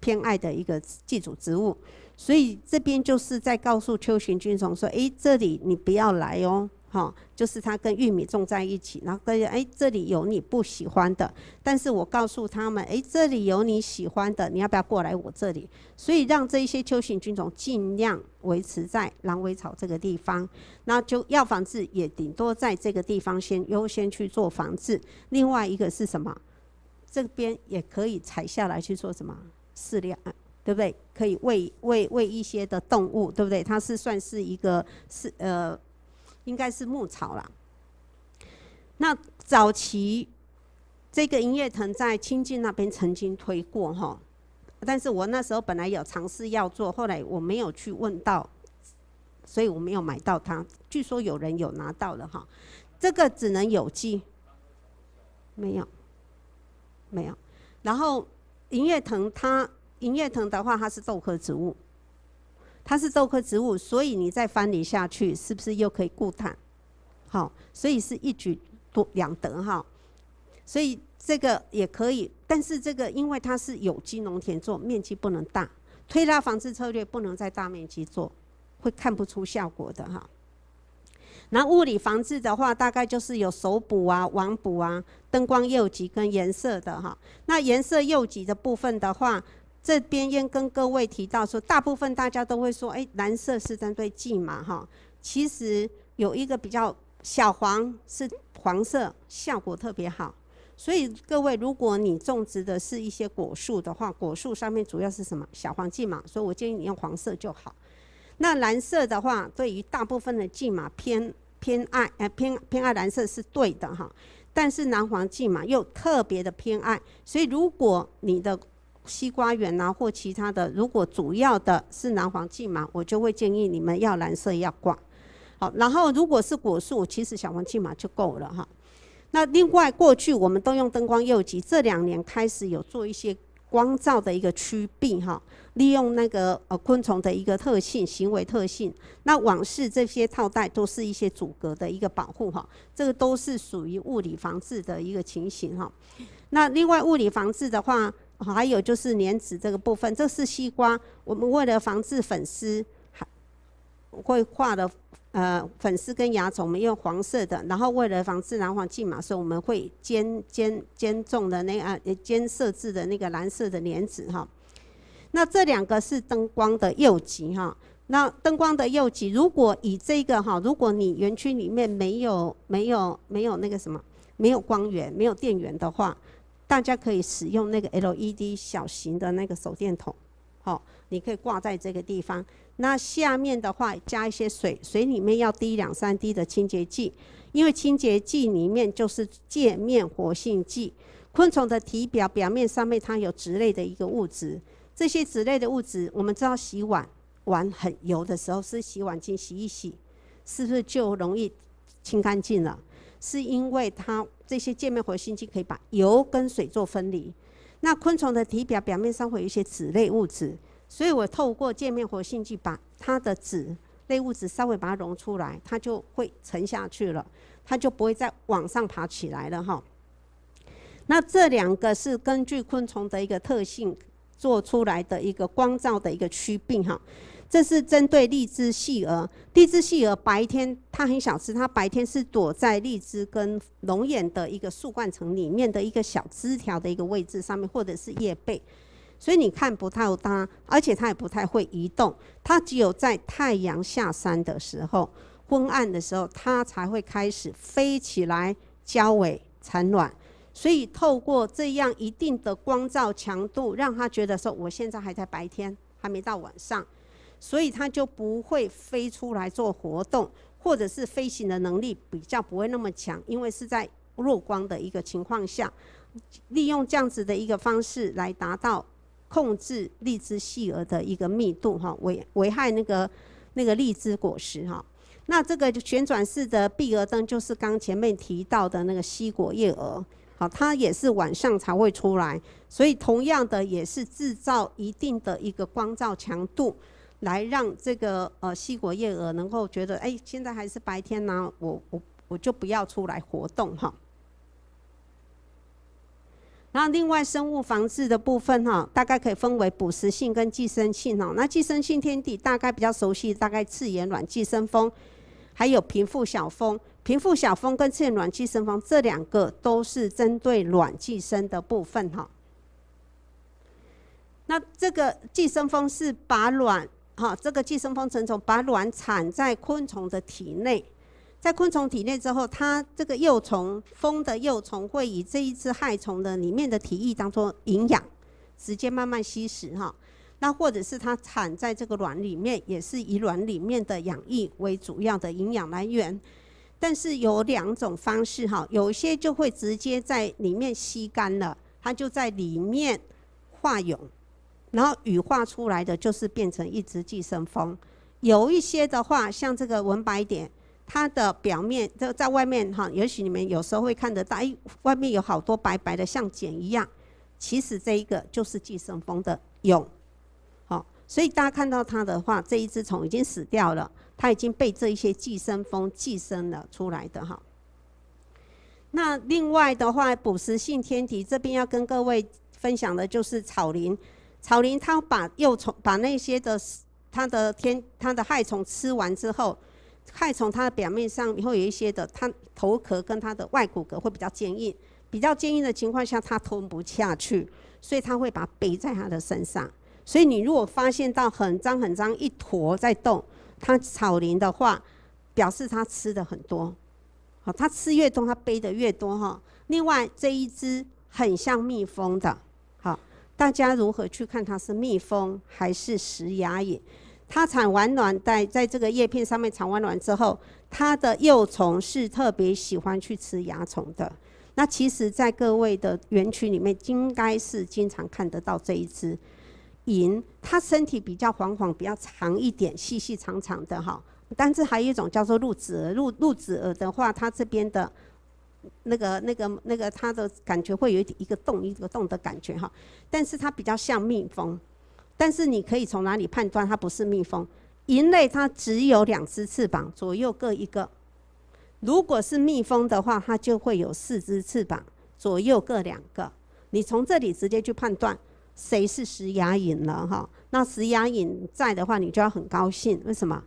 偏爱的一个寄主植物。所以这边就是在告诉秋行菌虫说：“哎，这里你不要来哦，哈，就是它跟玉米种在一起，然后跟哎这里有你不喜欢的，但是我告诉他们，哎，这里有你喜欢的，你要不要过来我这里？所以让这一些秋行菌种尽量维持在狼尾草这个地方，那就要防治也顶多在这个地方先优先去做防治。另外一个是什么？这边也可以采下来去做什么饲料。”对不对？可以喂喂喂一些的动物，对不对？它是算是一个是呃，应该是牧草啦。那早期这个营业藤在清境那边曾经推过哈，但是我那时候本来有尝试要做，后来我没有去问到，所以我没有买到它。据说有人有拿到了哈，这个只能有机，没有，没有。然后营业藤它。银叶藤的话，它是豆科植物，它是豆科植物，所以你再翻理下去，是不是又可以固碳？好，所以是一举多两得哈。所以这个也可以，但是这个因为它是有机农田做，面积不能大，推拉防治策略不能在大面积做，会看不出效果的哈。那物理防治的话，大概就是有手补啊、网补啊、灯光诱集跟颜色的哈。那颜色诱集的部分的话，这边先跟各位提到说，大部分大家都会说，哎，蓝色是针对蓟马哈。其实有一个比较小黄是黄色，效果特别好。所以各位，如果你种植的是一些果树的话，果树上面主要是什么？小黄蓟马，所以我建议你用黄色就好。那蓝色的话，对于大部分的蓟马偏偏爱，呃偏偏爱蓝色是对的哈。但是南黄蓟马又特别的偏爱，所以如果你的西瓜园呐，或其他的，如果主要的是南黄蓟麻，我就会建议你们要蓝色要挂。好，然后如果是果树，其实小黄蓟麻就够了哈。那另外过去我们都用灯光诱集，这两年开始有做一些光照的一个驱避哈，利用那个呃昆虫的一个特性、行为特性。那往事这些套袋都是一些阻隔的一个保护哈，这个都是属于物理防治的一个情形哈。那另外物理防治的话，还有就是粘纸这个部分，这是西瓜。我们为了防治粉丝，还会画的呃粉丝跟蚜虫，我们用黄色的，然后为了防治蓝黄进马，所以我们会兼兼兼种的那啊，兼设置的那个蓝色的帘子哈。那这两个是灯光的诱极哈。那灯光的诱极，如果以这个哈，如果你园区里面没有没有没有那个什么，没有光源，没有电源的话，大家可以使用那个 LED 小型的那个手电筒，好，你可以挂在这个地方。那下面的话加一些水，水里面要滴两三滴的清洁剂，因为清洁剂里面就是界面活性剂。昆虫的体表表面上面它有脂类的一个物质，这些脂类的物质，我们知道洗碗。碗很油的时候，是洗碗巾洗一洗，是不是就容易清干净了？是因为它这些界面活性剂可以把油跟水做分离。那昆虫的体表表面上会有一些脂类物质，所以我透过界面活性剂把它的脂类物质稍微把它溶出来，它就会沉下去了，它就不会再往上爬起来了哈。那这两个是根据昆虫的一个特性做出来的一个光照的一个区病哈。这是针对荔枝细蛾，荔枝细蛾白天它很小只，它白天是躲在荔枝跟龙眼的一个树冠层里面的一个小枝条的一个位置上面，或者是叶背，所以你看不到它，而且它也不太会移动，它只有在太阳下山的时候、昏暗的时候，它才会开始飞起来交尾产卵。所以透过这样一定的光照强度，让它觉得说，我现在还在白天，还没到晚上。所以它就不会飞出来做活动，或者是飞行的能力比较不会那么强，因为是在弱光的一个情况下，利用这样子的一个方式来达到控制荔枝细蛾的一个密度哈，危危害那个那个荔枝果实哈。那这个旋转式的闭蛾灯就是刚前面提到的那个西果叶蛾，好，它也是晚上才会出来，所以同样的也是制造一定的一个光照强度。来让这个呃西果叶蛾能够觉得，哎，现在还是白天呢，我我我就不要出来活动哈。然后另外生物防治的部分哈，大概可以分为捕食性跟寄生性哈。那寄生性天敌大概比较熟悉，大概刺眼卵寄生蜂，还有平腹小蜂。平腹小蜂跟刺眼卵寄生蜂这两个都是针对卵寄生的部分哈。那这个寄生蜂是把卵哈，这个寄生蜂成虫把卵产在昆虫的体内，在昆虫体内之后，它这个幼虫蜂的幼虫会以这一只害虫的里面的体液当做营养，直接慢慢吸食哈。那或者是它产在这个卵里面，也是以卵里面的养液为主要的营养来源。但是有两种方式哈，有一些就会直接在里面吸干了，它就在里面化蛹。然后羽化出来的就是变成一只寄生蜂，有一些的话，像这个纹白点，它的表面就在外面哈，也许你们有时候会看得到，哎，外面有好多白白的像茧一样，其实这一个就是寄生蜂的蛹，好，所以大家看到它的话，这一只虫已经死掉了，它已经被这一些寄生蜂寄生了出来的哈。那另外的话，捕食性天敌这边要跟各位分享的就是草蛉。草蛉它把幼虫把那些的它的天它的害虫吃完之后，害虫它的表面上会有一些的，它头壳跟它的外骨骼会比较坚硬，比较坚硬的情况下它吞不下去，所以它会把它背在它的身上。所以你如果发现到很脏很脏一坨在动，它草蛉的话，表示它吃的很多，好，它吃越多它背的越多哈。另外这一只很像蜜蜂的。大家如何去看它是蜜蜂还是食牙蚁？它产完卵在在这个叶片上面产完卵之后，它的幼虫是特别喜欢去吃蚜虫的。那其实，在各位的园区里面，应该是经常看得到这一只银，它身体比较黄黄，比较长一点，细细长长的哈。但是还有一种叫做鹿子蛾，鹿鹿子蛾的话，它这边的。那个、那个、那个，它的感觉会有一一个洞、一个洞的感觉哈，但是它比较像蜜蜂，但是你可以从哪里判断它不是蜜蜂？银类它只有两只翅膀，左右各一个。如果是蜜蜂的话，它就会有四只翅膀，左右各两个。你从这里直接去判断谁是食牙蚁了哈。那食牙蚁在的话，你就要很高兴，为什么？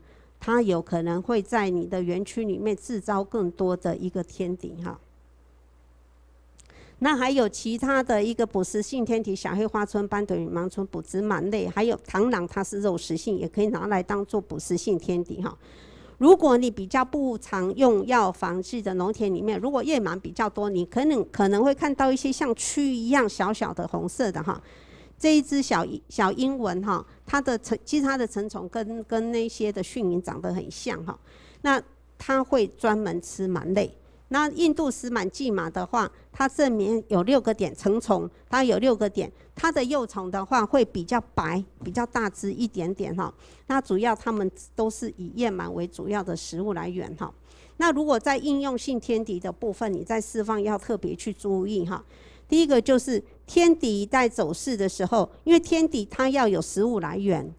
它有可能会在你的园区里面制造更多的一个天敌哈。那还有其他的一个捕食性天敌，小黑花村、斑腿盲村、捕食螨类，还有螳螂，它是肉食性，也可以拿来当做捕食性天敌哈。如果你比较不常用药防治的农田里面，如果夜螨比较多，你可能可能会看到一些像蛆一样小小的红色的哈。这一只小小英文哈，它的成其实它的成虫跟跟那些的驯蝇长得很像哈。那它会专门吃螨类。那印度石螨蓟马的话，它这面有六个点成虫，它有六个点，它的幼虫的话会比较白，比较大只一点点哈。那主要它们都是以叶螨为主要的食物来源哈。那如果在应用性天敌的部分，你在释放要特别去注意哈。第一个就是天敌在走势的时候，因为天敌它要有食物来源，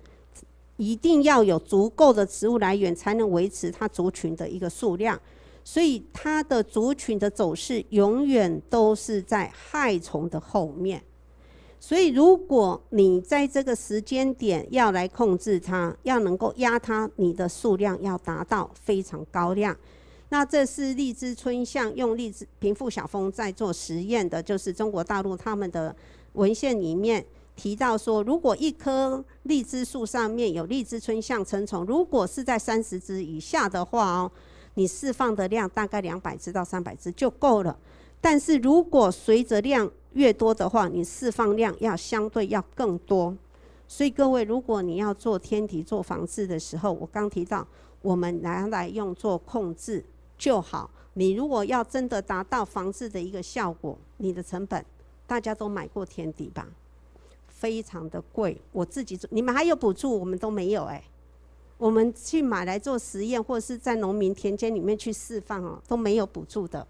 一定要有足够的食物来源，才能维持它族群的一个数量。所以它的族群的走势永远都是在害虫的后面。所以如果你在这个时间点要来控制它，要能够压它，你的数量要达到非常高量。那这是荔枝春象用荔枝平腹小蜂在做实验的，就是中国大陆他们的文献里面提到说，如果一棵荔枝树上面有荔枝春象成虫，如果是在三十只以下的话哦。你释放的量大概两百只到三百只就够了，但是如果随着量越多的话，你释放量要相对要更多。所以各位，如果你要做天敌做防治的时候，我刚提到我们拿来用做控制就好。你如果要真的达到防治的一个效果，你的成本大家都买过天敌吧，非常的贵。我自己做，你们还有补助，我们都没有哎。我们去买来做实验，或者是在农民田间里面去释放哦，都没有补助的。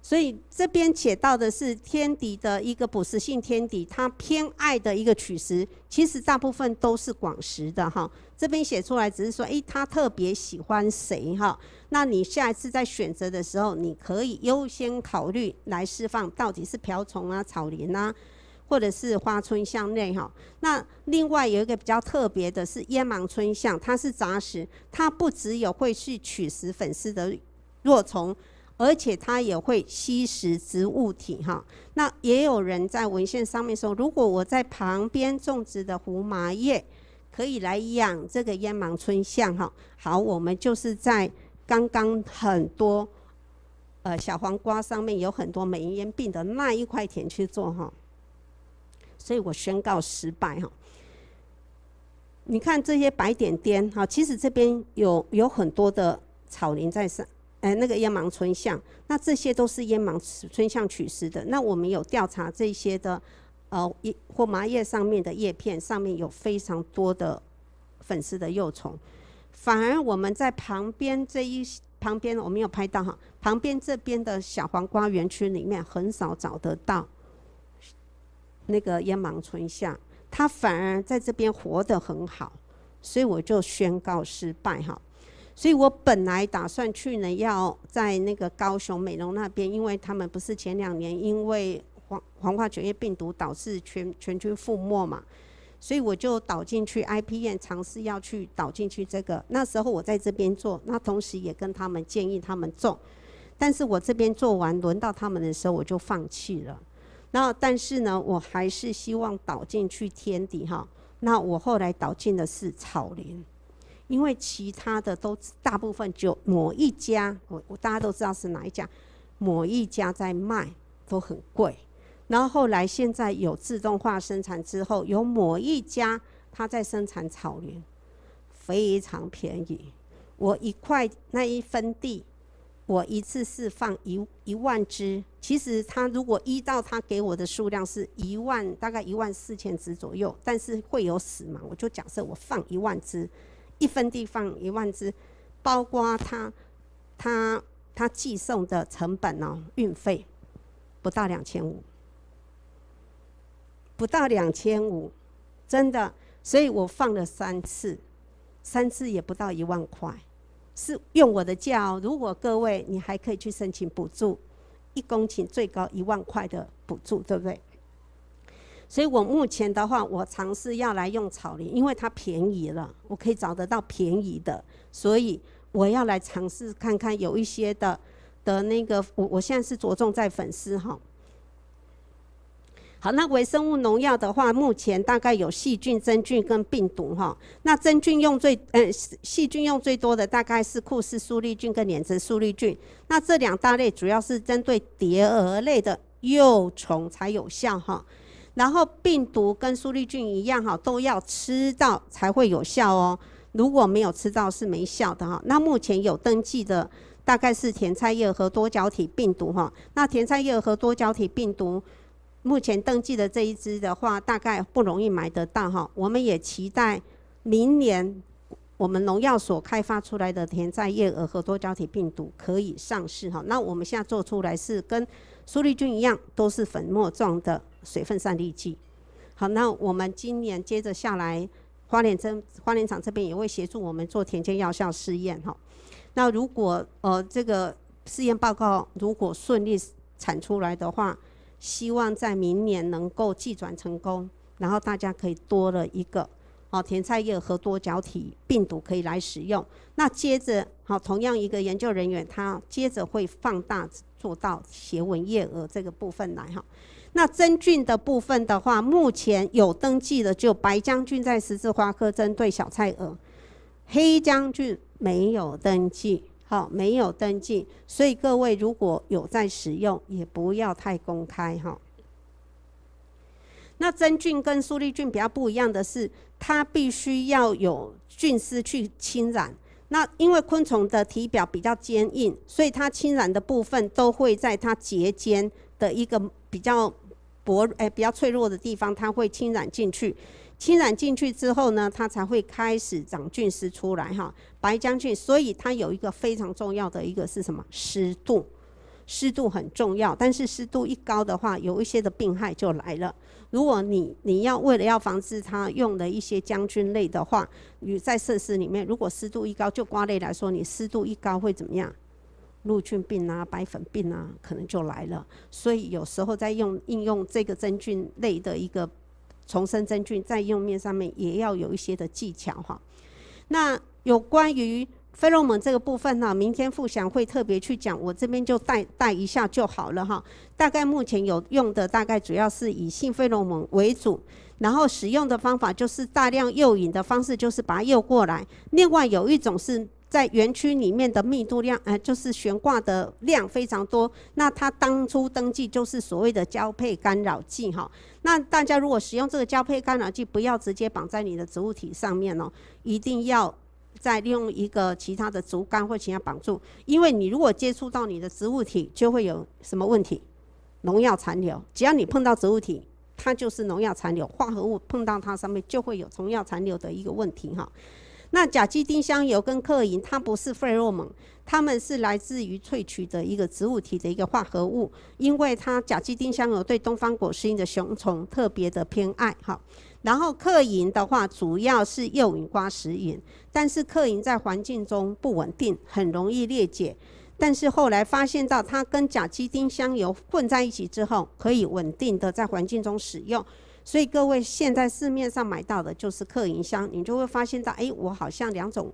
所以这边写到的是天敌的一个捕食性天敌，它偏爱的一个取食，其实大部分都是广食的哈。这边写出来只是说，诶，他特别喜欢谁哈？那你下一次在选择的时候，你可以优先考虑来释放，到底是瓢虫啊、草蛉啊。或者是花春象类哈，那另外有一个比较特别的是烟芒春向，它是杂食，它不只有会去取食粉丝的若虫，而且它也会吸食植物体哈。那也有人在文献上面说，如果我在旁边种植的胡麻叶可以来养这个烟芒春象哈。好，我们就是在刚刚很多呃小黄瓜上面有很多美烟病的那一块田去做哈。所以我宣告失败哈。你看这些白点点哈，其实这边有有很多的草林在上，哎，那个烟芒春象，那这些都是烟芒春象取食的。那我们有调查这些的，呃，一或麻叶上面的叶片上面有非常多的粉丝的幼虫，反而我们在旁边这一旁边我没有拍到哈，旁边这边的小黄瓜园区里面很少找得到。那个烟芒春象，它反而在这边活得很好，所以我就宣告失败哈。所以我本来打算去呢，要在那个高雄美容那边，因为他们不是前两年因为黄黄化卷叶病毒导致全全军覆没嘛，所以我就导进去 IPN 尝试要去导进去这个。那时候我在这边做，那同时也跟他们建议他们种，但是我这边做完，轮到他们的时候，我就放弃了。那但是呢，我还是希望导进去天敌哈。那我后来导进的是草林，因为其他的都大部分就某一家，我我大家都知道是哪一家，某一家在卖都很贵。然后后来现在有自动化生产之后，有某一家他在生产草林，非常便宜。我一块那一分地。我一次是放一一万只，其实他如果依照他给我的数量是一万，大概一万四千只左右，但是会有死嘛？我就假设我放一万只，一分地放一万只，包括他他他寄送的成本哦，运费不到两千五，不到两千五，真的，所以我放了三次，三次也不到一万块。是用我的价哦。如果各位你还可以去申请补助，一公顷最高一万块的补助，对不对？所以我目前的话，我尝试要来用草林，因为它便宜了，我可以找得到便宜的，所以我要来尝试看看有一些的的那个，我我现在是着重在粉丝哈。好，那微生物农药的话，目前大概有细菌、真菌跟病毒哈。那真菌用最，呃，细菌用最多的大概是库氏苏利菌跟捻子苏利菌。那这两大类主要是针对蝶蛾类的幼虫才有效哈。然后病毒跟苏利菌一样哈，都要吃到才会有效哦。如果没有吃到是没效的哈。那目前有登记的大概是甜菜叶和多角体病毒哈。那甜菜叶和多角体病毒。目前登记的这一支的话，大概不容易买得到哈。我们也期待明年我们农药所开发出来的甜菜叶蛾和多胶体病毒可以上市哈。那我们现在做出来是跟苏力菌一样，都是粉末状的水分散粒剂。好，那我们今年接着下来，花莲这花莲厂这边也会协助我们做田间药效试验哈。那如果呃这个试验报告如果顺利产出来的话，希望在明年能够寄转成功，然后大家可以多了一个哦甜菜叶和多角体病毒可以来使用。那接着好，同样一个研究人员他接着会放大做到斜纹叶蛾这个部分来哈。那真菌的部分的话，目前有登记的就白将军在十字花科针对小菜蛾，黑将军没有登记。好，没有登记，所以各位如果有在使用，也不要太公开哈。那真菌跟苏力菌比较不一样的是，它必须要有菌丝去侵染。那因为昆虫的体表比较坚硬，所以它侵染的部分都会在它节间的一个比较薄诶比较脆弱的地方，它会侵染进去。侵染进去之后呢，它才会开始长菌丝出来哈，白浆菌。所以它有一个非常重要的一个是什么？湿度，湿度很重要。但是湿度一高的话，有一些的病害就来了。如果你你要为了要防止它用的一些浆菌类的话，你在设施里面，如果湿度一高，就瓜类来说，你湿度一高会怎么样？陆菌病啊、白粉病啊，可能就来了。所以有时候在用应用这个真菌类的一个。重生真菌在用面上面也要有一些的技巧哈。那有关于费洛蒙这个部分呢，明天富翔会特别去讲，我这边就带带一下就好了哈。大概目前有用的大概主要是以性费洛蒙为主，然后使用的方法就是大量诱引的方式，就是把它诱过来。另外有一种是。在园区里面的密度量，呃，就是悬挂的量非常多。那它当初登记就是所谓的交配干扰剂哈。那大家如果使用这个交配干扰剂，不要直接绑在你的植物体上面哦，一定要再利用一个其他的竹竿或其他绑住。因为你如果接触到你的植物体，就会有什么问题？农药残留。只要你碰到植物体，它就是农药残留，化合物碰到它上面就会有农药残留的一个问题哈。那甲基丁香油跟克银，它不是费洛蒙，它们是来自于萃取的一个植物体的一个化合物。因为它甲基丁香油对东方果实蝇的雄虫特别的偏爱哈。然后克银的话，主要是诱引瓜食蝇，但是克银在环境中不稳定，很容易裂解。但是后来发现到它跟甲基丁香油混在一起之后，可以稳定的在环境中使用。所以各位现在市面上买到的就是克银香，你就会发现到，哎，我好像两种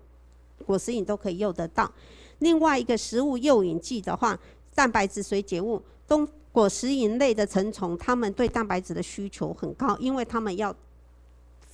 果实饮都可以用得到。另外一个食物诱引剂的话，蛋白质水解物，冬果实蝇类的成虫，它们对蛋白质的需求很高，因为它们要。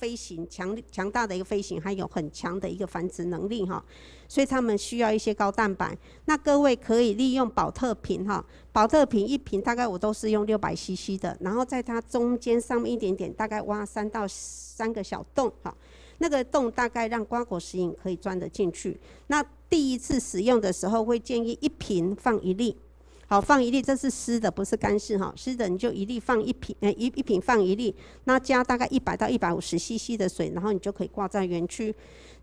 飞行强强大的一个飞行，还有很强的一个繁殖能力哈，所以他们需要一些高蛋白。那各位可以利用保特瓶哈，保特瓶一瓶大概我都是用六百 CC 的，然后在它中间上面一点点，大概挖三到三个小洞哈，那个洞大概让瓜果食蝇可以钻得进去。那第一次使用的时候会建议一瓶放一粒。好，放一粒，这是湿的，不是干式哈。湿的你就一粒放一瓶，呃，一一瓶放一粒，那加大概一百到一百五十 CC 的水，然后你就可以挂在园区。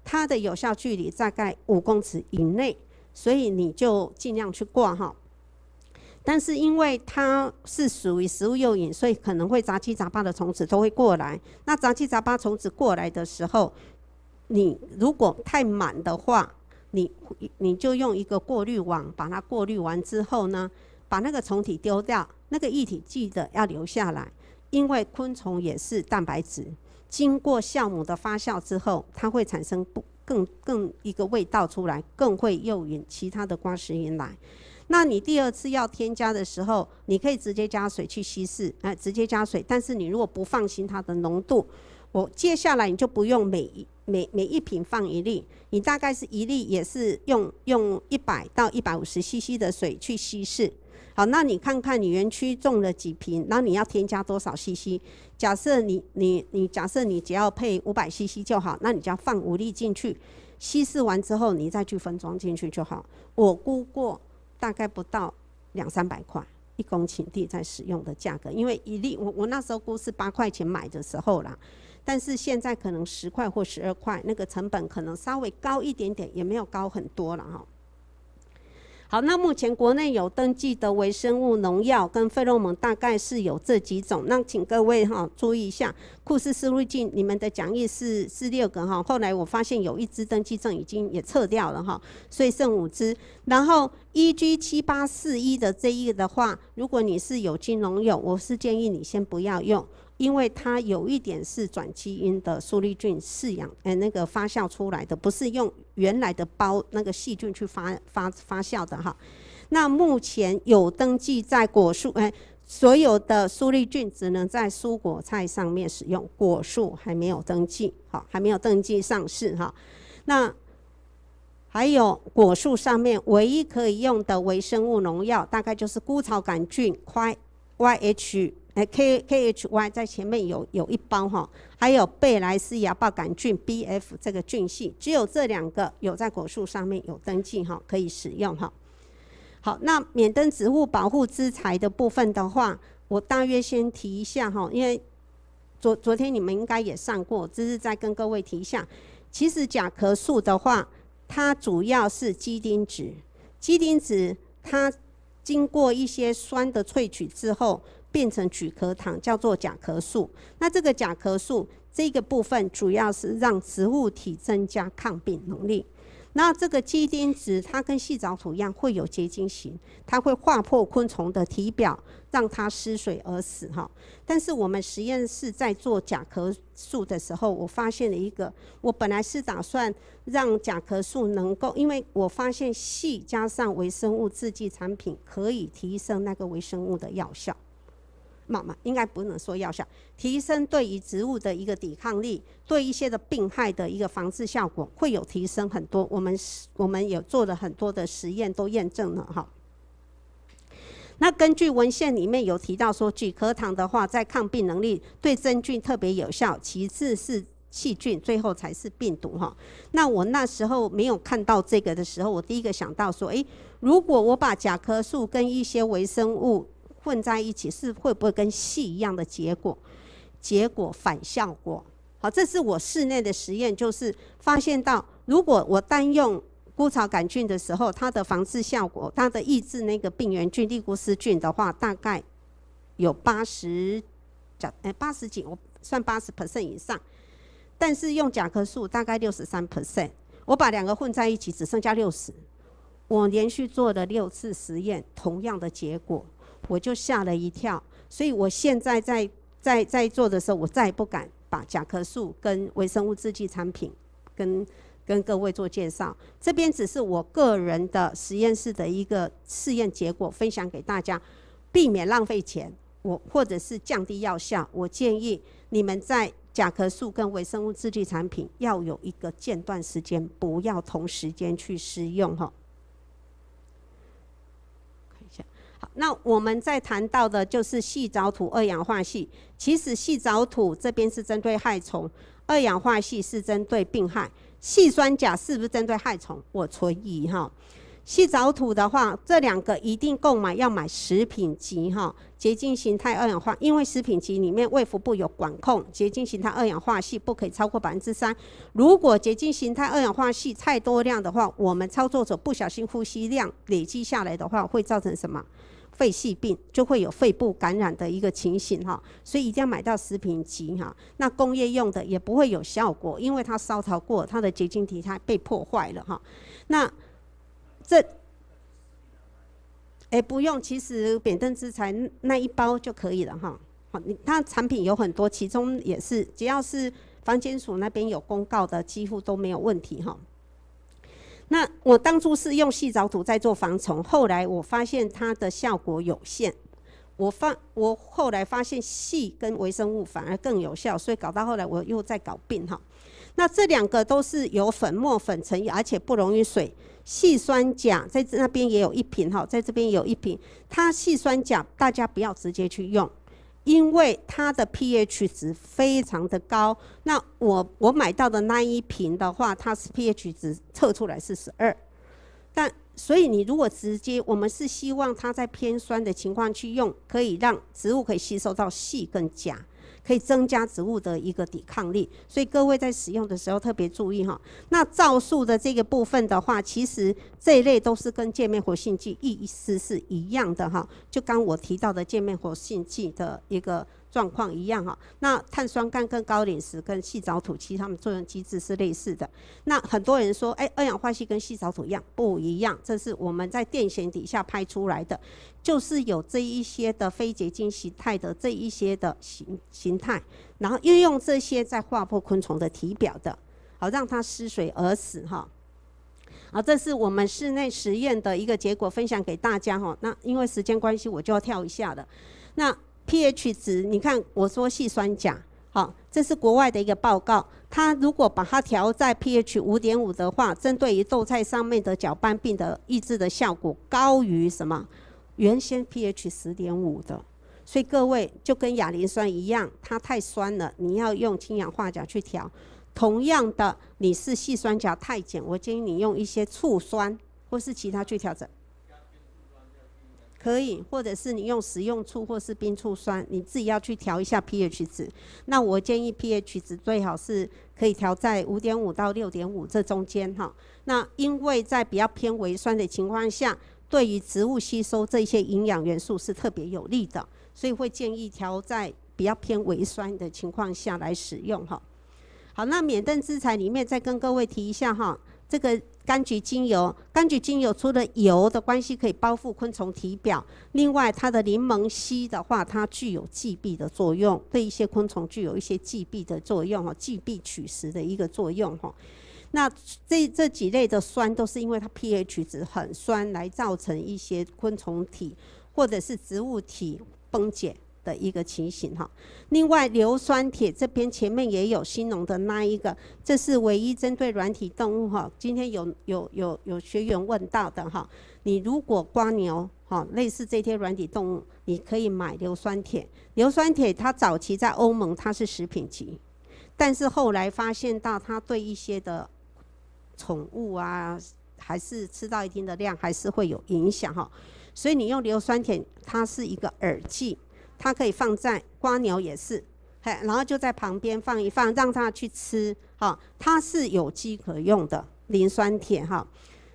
它的有效距离大概五公尺以内，所以你就尽量去挂哈。但是因为它是属于食物诱引，所以可能会杂七杂八的虫子都会过来。那杂七杂八虫子过来的时候，你如果太满的话，你你就用一个过滤网把它过滤完之后呢，把那个虫体丢掉，那个液体记得要留下来，因为昆虫也是蛋白质，经过酵母的发酵之后，它会产生不更更一个味道出来，更会诱引其他的瓜食蝇来。那你第二次要添加的时候，你可以直接加水去稀释，哎，直接加水。但是你如果不放心它的浓度，我接下来你就不用每一每每一瓶放一粒，你大概是一粒也是用用一百到一百五十 CC 的水去稀释。好，那你看看你园区种了几瓶，那你要添加多少 CC？假设你你你假设你只要配五百 CC 就好，那你就要放五粒进去，稀释完之后你再去分装进去就好。我估过。大概不到两三百块一公顷地在使用的价格，因为一粒我我那时候估是八块钱买的时候啦，但是现在可能十块或十二块，那个成本可能稍微高一点点，也没有高很多了哈。好，那目前国内有登记的微生物农药跟费洛蒙，大概是有这几种。那请各位哈注意一下，库斯斯路径，你们的讲义是是六个哈，后来我发现有一支登记证已经也撤掉了哈，所以剩五支。然后 EG 七八四一的这一个的话，如果你是有机农友，我是建议你先不要用。因为它有一点是转基因的苏利菌饲养，哎，那个发酵出来的，不是用原来的包那个细菌去发发发酵的哈。那目前有登记在果树，哎，所有的苏利菌只能在蔬果菜上面使用，果树还没有登记，好，还没有登记上市哈。那还有果树上面唯一可以用的微生物农药，大概就是枯草杆菌 YYH。，K K H Y 在前面有有一包哈，还有贝莱斯芽孢杆菌 B F 这个菌系，只有这两个有在果树上面有登记哈，可以使用哈。好，那免登植物保护资材的部分的话，我大约先提一下哈，因为昨昨天你们应该也上过，只是再跟各位提一下。其实甲壳素的话，它主要是基丁酯，基丁酯它经过一些酸的萃取之后。变成菊壳糖，叫做甲壳素。那这个甲壳素这个部分，主要是让植物体增加抗病能力。那这个基丁质，它跟细藻土一样，会有结晶型，它会划破昆虫的体表，让它失水而死哈。但是我们实验室在做甲壳素的时候，我发现了一个，我本来是打算让甲壳素能够，因为我发现细加上微生物制剂产品，可以提升那个微生物的药效。嘛嘛，应该不能说药效，提升对于植物的一个抵抗力，对一些的病害的一个防治效果会有提升很多。我们我们有做了很多的实验，都验证了哈。那根据文献里面有提到说，菊壳糖的话，在抗病能力对真菌特别有效，其次是细菌，最后才是病毒哈。那我那时候没有看到这个的时候，我第一个想到说，诶，如果我把甲壳素跟一些微生物混在一起是会不会跟细一样的结果？结果反效果。好，这是我室内的实验，就是发现到，如果我单用枯草杆菌的时候，它的防治效果，它的抑制那个病原菌利古斯菌的话，大概有八十甲，哎，八十几，我算八十 percent 以上。但是用甲壳素大概六十三 percent，我把两个混在一起，只剩下六十。我连续做了六次实验，同样的结果。我就吓了一跳，所以我现在在在在做的时候，我再也不敢把甲壳素跟微生物制剂产品跟跟各位做介绍。这边只是我个人的实验室的一个试验结果，分享给大家，避免浪费钱，我或者是降低药效。我建议你们在甲壳素跟微生物制剂产品要有一个间断时间，不要同时间去使用哈。好，那我们在谈到的就是细藻土二氧化系。其实细藻土这边是针对害虫，二氧化系是针对病害。细酸钾是不是针对害虫？我存疑哈。细藻土的话，这两个一定购买要买食品级哈，结晶形态二氧化，因为食品级里面胃腹部有管控，结晶形态二氧化系不可以超过百分之三。如果结晶形态二氧化系太多量的话，我们操作者不小心呼吸量累积下来的话，会造成什么？肺系病就会有肺部感染的一个情形哈，所以一定要买到食品级哈。那工业用的也不会有效果，因为它烧陶过，它的结晶体它被破坏了哈。那这，哎不用，其实扁担之材那一包就可以了哈。好，你它产品有很多，其中也是只要是房监署那边有公告的，几乎都没有问题哈。那我当初是用细藻土在做防虫，后来我发现它的效果有限。我发我后来发现细跟微生物反而更有效，所以搞到后来我又在搞病哈。那这两个都是有粉末粉成，而且不溶于水。细酸钾在那边也有一瓶哈，在这边有一瓶。它细酸钾大家不要直接去用，因为它的 pH 值非常的高。那我我买到的那一瓶的话，它是 pH 值测出来是十二，但。所以你如果直接，我们是希望它在偏酸的情况去用，可以让植物可以吸收到硒跟钾，可以增加植物的一个抵抗力。所以各位在使用的时候特别注意哈。那皂素的这个部分的话，其实这一类都是跟界面活性剂意思是一样的哈。就刚我提到的界面活性剂的一个。状况一样哈，那碳酸钙跟高磷石跟细藻土其实它们作用机制是类似的。那很多人说，哎，二氧化硒跟细藻土一样不一样？这是我们在电显底下拍出来的，就是有这一些的非结晶形态的这一些的形形态，然后运用这些在划破昆虫的体表的，好让它失水而死哈。好，这是我们室内实验的一个结果，分享给大家哈。那因为时间关系，我就要跳一下了。那 pH 值，你看我说细酸钾，好，这是国外的一个报告。它如果把它调在 pH 五点五的话，针对于豆菜上面的搅拌病的抑制的效果高于什么？原先 pH 十点五的。所以各位就跟亚磷酸一样，它太酸了，你要用氢氧化钾去调。同样的，你是细酸钾太碱，我建议你用一些醋酸或是其他去调整。可以，或者是你用食用醋或是冰醋酸，你自己要去调一下 pH 值。那我建议 pH 值最好是可以调在五点五到六点五这中间哈。那因为在比较偏微酸的情况下，对于植物吸收这些营养元素是特别有利的，所以会建议调在比较偏微酸的情况下来使用哈。好，那免灯之材里面再跟各位提一下哈，这个。柑橘精油，柑橘精油除了油的关系可以包覆昆虫体表，另外它的柠檬烯的话，它具有寄避的作用，对一些昆虫具有一些寄避的作用哈，忌避取食的一个作用哈。那这这几类的酸都是因为它 pH 值很酸，来造成一些昆虫体或者是植物体崩解。的一个情形哈，另外硫酸铁这边前面也有新农的那一个，这是唯一针对软体动物哈。今天有有有有学员问到的哈，你如果刮牛哈，类似这些软体动物，你可以买硫酸铁。硫酸铁它早期在欧盟它是食品级，但是后来发现到它对一些的宠物啊，还是吃到一定的量还是会有影响哈。所以你用硫酸铁，它是一个耳剂。它可以放在瓜牛也是，嘿，然后就在旁边放一放，让它去吃，哈，它是有机可用的磷酸铁，哈，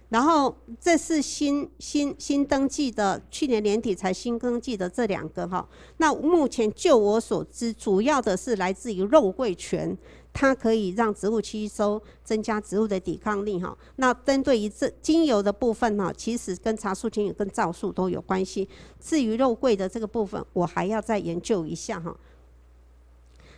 然后这是新新新登记的，去年年底才新登记的这两个，哈，那目前就我所知，主要的是来自于肉桂醛。它可以让植物吸收，增加植物的抵抗力哈。那针对于这精油的部分哈，其实跟茶树精油跟皂素都有关系。至于肉桂的这个部分，我还要再研究一下哈。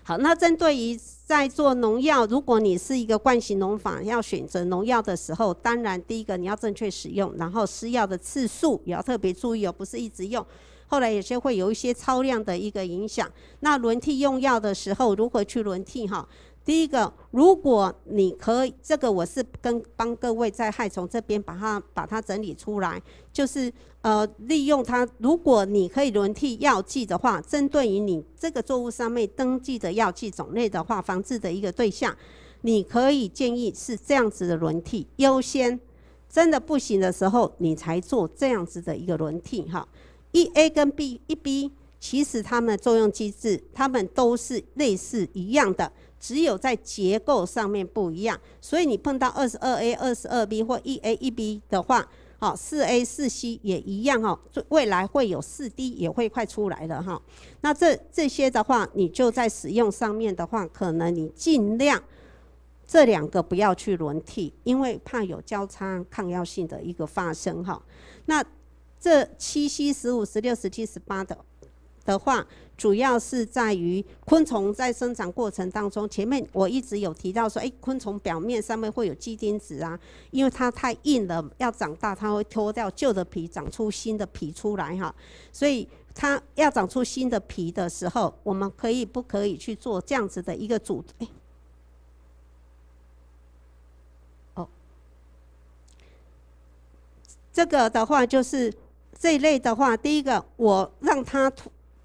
好，那针对于在做农药，如果你是一个惯性农法，要选择农药的时候，当然第一个你要正确使用，然后施药的次数也要特别注意哦，不是一直用。后来有些会有一些超量的一个影响。那轮替用药的时候，如何去轮替哈？第一个，如果你可以，这个我是跟帮各位在害虫这边把它把它整理出来，就是呃利用它，如果你可以轮替药剂的话，针对于你这个作物上面登记的药剂种类的话，防治的一个对象，你可以建议是这样子的轮替优先，真的不行的时候，你才做这样子的一个轮替哈。一 A 跟 B 一 B，其实它们的作用机制，它们都是类似一样的。只有在结构上面不一样，所以你碰到二十二 A、二十二 B 或一 A 一 B 的话，好，四 A 四 C 也一样哈，未来会有四 D 也会快出来的哈。那这这些的话，你就在使用上面的话，可能你尽量这两个不要去轮替，因为怕有交叉抗药性的一个发生哈。那这七 C 十五、十六、十七、十八的。的话，主要是在于昆虫在生长过程当中，前面我一直有提到说，哎，昆虫表面上面会有基丁质啊，因为它太硬了，要长大它会脱掉旧的皮，长出新的皮出来哈。所以它要长出新的皮的时候，我们可以不可以去做这样子的一个组？诶。哦，这个的话就是这一类的话，第一个我让它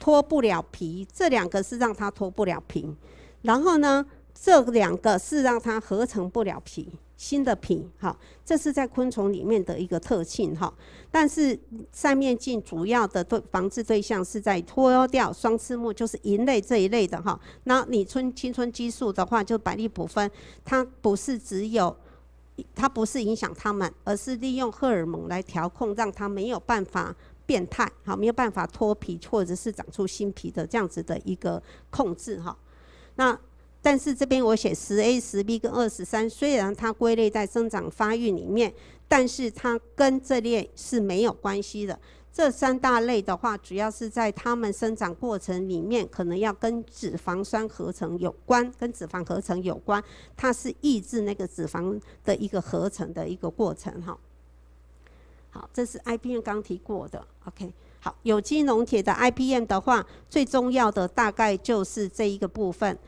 脱。不了皮，这两个是让它脱不了皮，然后呢，这两个是让它合成不了皮，新的皮，哈，这是在昆虫里面的一个特性，哈。但是三面镜主要的对防治对象是在脱掉双翅目，就是银类这一类的，哈。那你春青春激素的话，就百利补分，它不是只有，它不是影响它们，而是利用荷尔蒙来调控，让它没有办法。变态，好，没有办法脱皮或者是长出新皮的这样子的一个控制哈。那但是这边我写十 A、十 B 跟二十三，虽然它归类在生长发育里面，但是它跟这列是没有关系的。这三大类的话，主要是在它们生长过程里面，可能要跟脂肪酸合成有关，跟脂肪合成有关，它是抑制那个脂肪的一个合成的一个过程哈。好，这是 IPM 刚提过的，OK。好，有机农铁的 IPM 的话，最重要的大概就是这一个部分。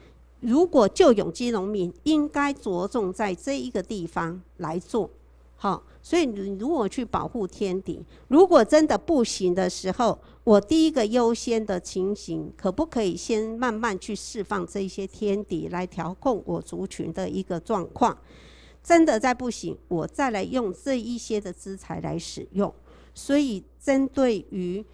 如果就有机农民，应该着重在这一个地方来做。好，所以你如果去保护天敌，如果真的不行的时候，我第一个优先的情形，可不可以先慢慢去释放这些天敌，来调控我族群的一个状况？真的再不行，我再来用这一些的资材来使用。所以，针对于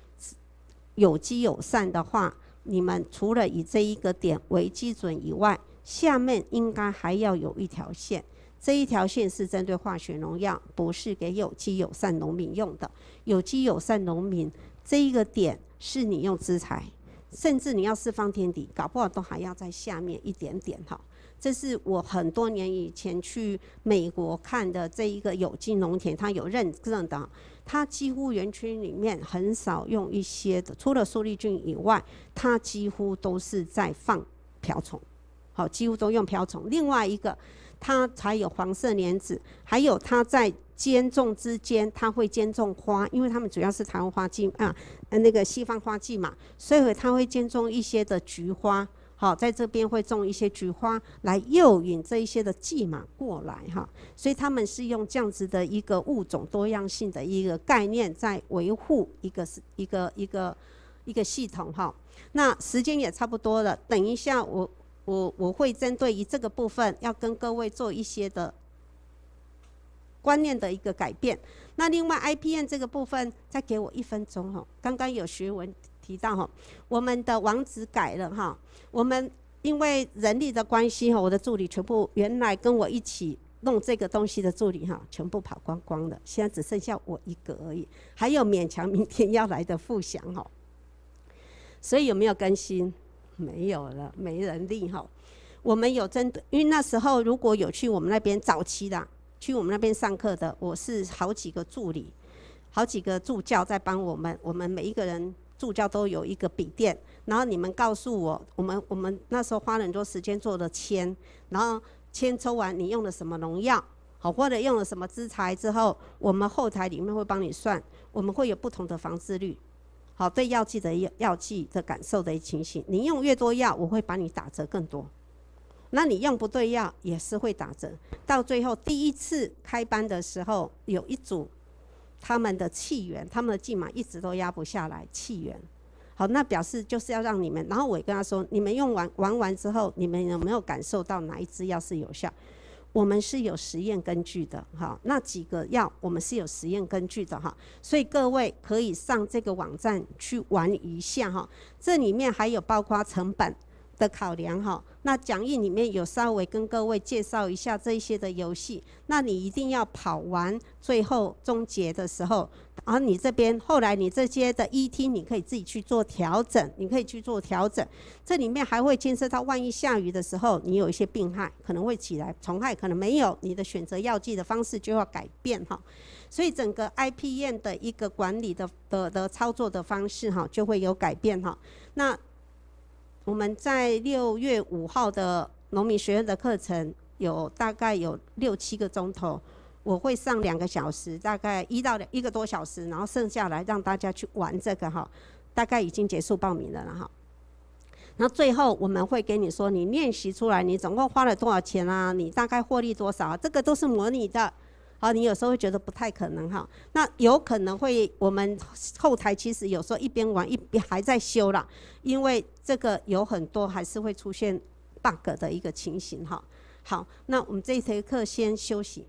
有机友善的话，你们除了以这一个点为基准以外，下面应该还要有一条线。这一条线是针对化学农药，不是给有机友善农民用的。有机友善农民这一个点是你用资材，甚至你要释放天敌，搞不好都还要在下面一点点哈。这是我很多年以前去美国看的这一个有机农田，它有认证的，它几乎园区里面很少用一些的，除了苏力菌以外，它几乎都是在放瓢虫，好，几乎都用瓢虫。另外一个，它才有黄色莲子，还有它在间种之间，它会间种花，因为它们主要是台湾花季啊，那个西方花季嘛，所以它会间种一些的菊花。好，在这边会种一些菊花来诱引这一些的蓟马过来哈，所以他们是用这样子的一个物种多样性的一个概念在维护一个是一个一个一个系统哈。那时间也差不多了，等一下我我我会针对于这个部分要跟各位做一些的观念的一个改变。那另外 IPN 这个部分再给我一分钟哈，刚刚有学文。提到哈，我们的网址改了哈，我们因为人力的关系哈，我的助理全部原来跟我一起弄这个东西的助理哈，全部跑光光了，现在只剩下我一个而已，还有勉强明天要来的富祥哈，所以有没有更新？没有了，没人力哈。我们有针对，因为那时候如果有去我们那边早期的，去我们那边上课的，我是好几个助理，好几个助教在帮我们，我们每一个人。助教都有一个笔电，然后你们告诉我，我们我们那时候花了很多时间做的签，然后签抽完你用了什么农药，好或者用了什么资材之后，我们后台里面会帮你算，我们会有不同的防治率，好对药剂的药药剂的感受的情形，你用越多药，我会把你打折更多，那你用不对药也是会打折，到最后第一次开班的时候有一组。他们的气源，他们的蓟马一直都压不下来气源。好，那表示就是要让你们，然后我也跟他说，你们用完玩完之后，你们有没有感受到哪一支药是有效？我们是有实验根据的，哈，那几个药我们是有实验根据的，哈，所以各位可以上这个网站去玩一下，哈，这里面还有包括成本、的考量哈。那讲义里面有稍微跟各位介绍一下这些的游戏，那你一定要跑完最后终结的时候，然后你这边后来你这些的 ET 你可以自己去做调整，你可以去做调整。这里面还会牵涉到万一下雨的时候，你有一些病害可能会起来，虫害可能没有，你的选择药剂的方式就要改变哈。所以整个 IPM 的一个管理的的的操作的方式哈，就会有改变哈。那我们在六月五号的农民学院的课程有大概有六七个钟头，我会上两个小时，大概一到一个多小时，然后剩下来让大家去玩这个哈。大概已经结束报名了了哈。那最后我们会给你说，你练习出来，你总共花了多少钱啊？你大概获利多少？啊这个都是模拟的。好，你有时候会觉得不太可能哈，那有可能会我们后台其实有时候一边玩一边还在修啦，因为这个有很多还是会出现 bug 的一个情形哈。好，那我们这一节课先休息。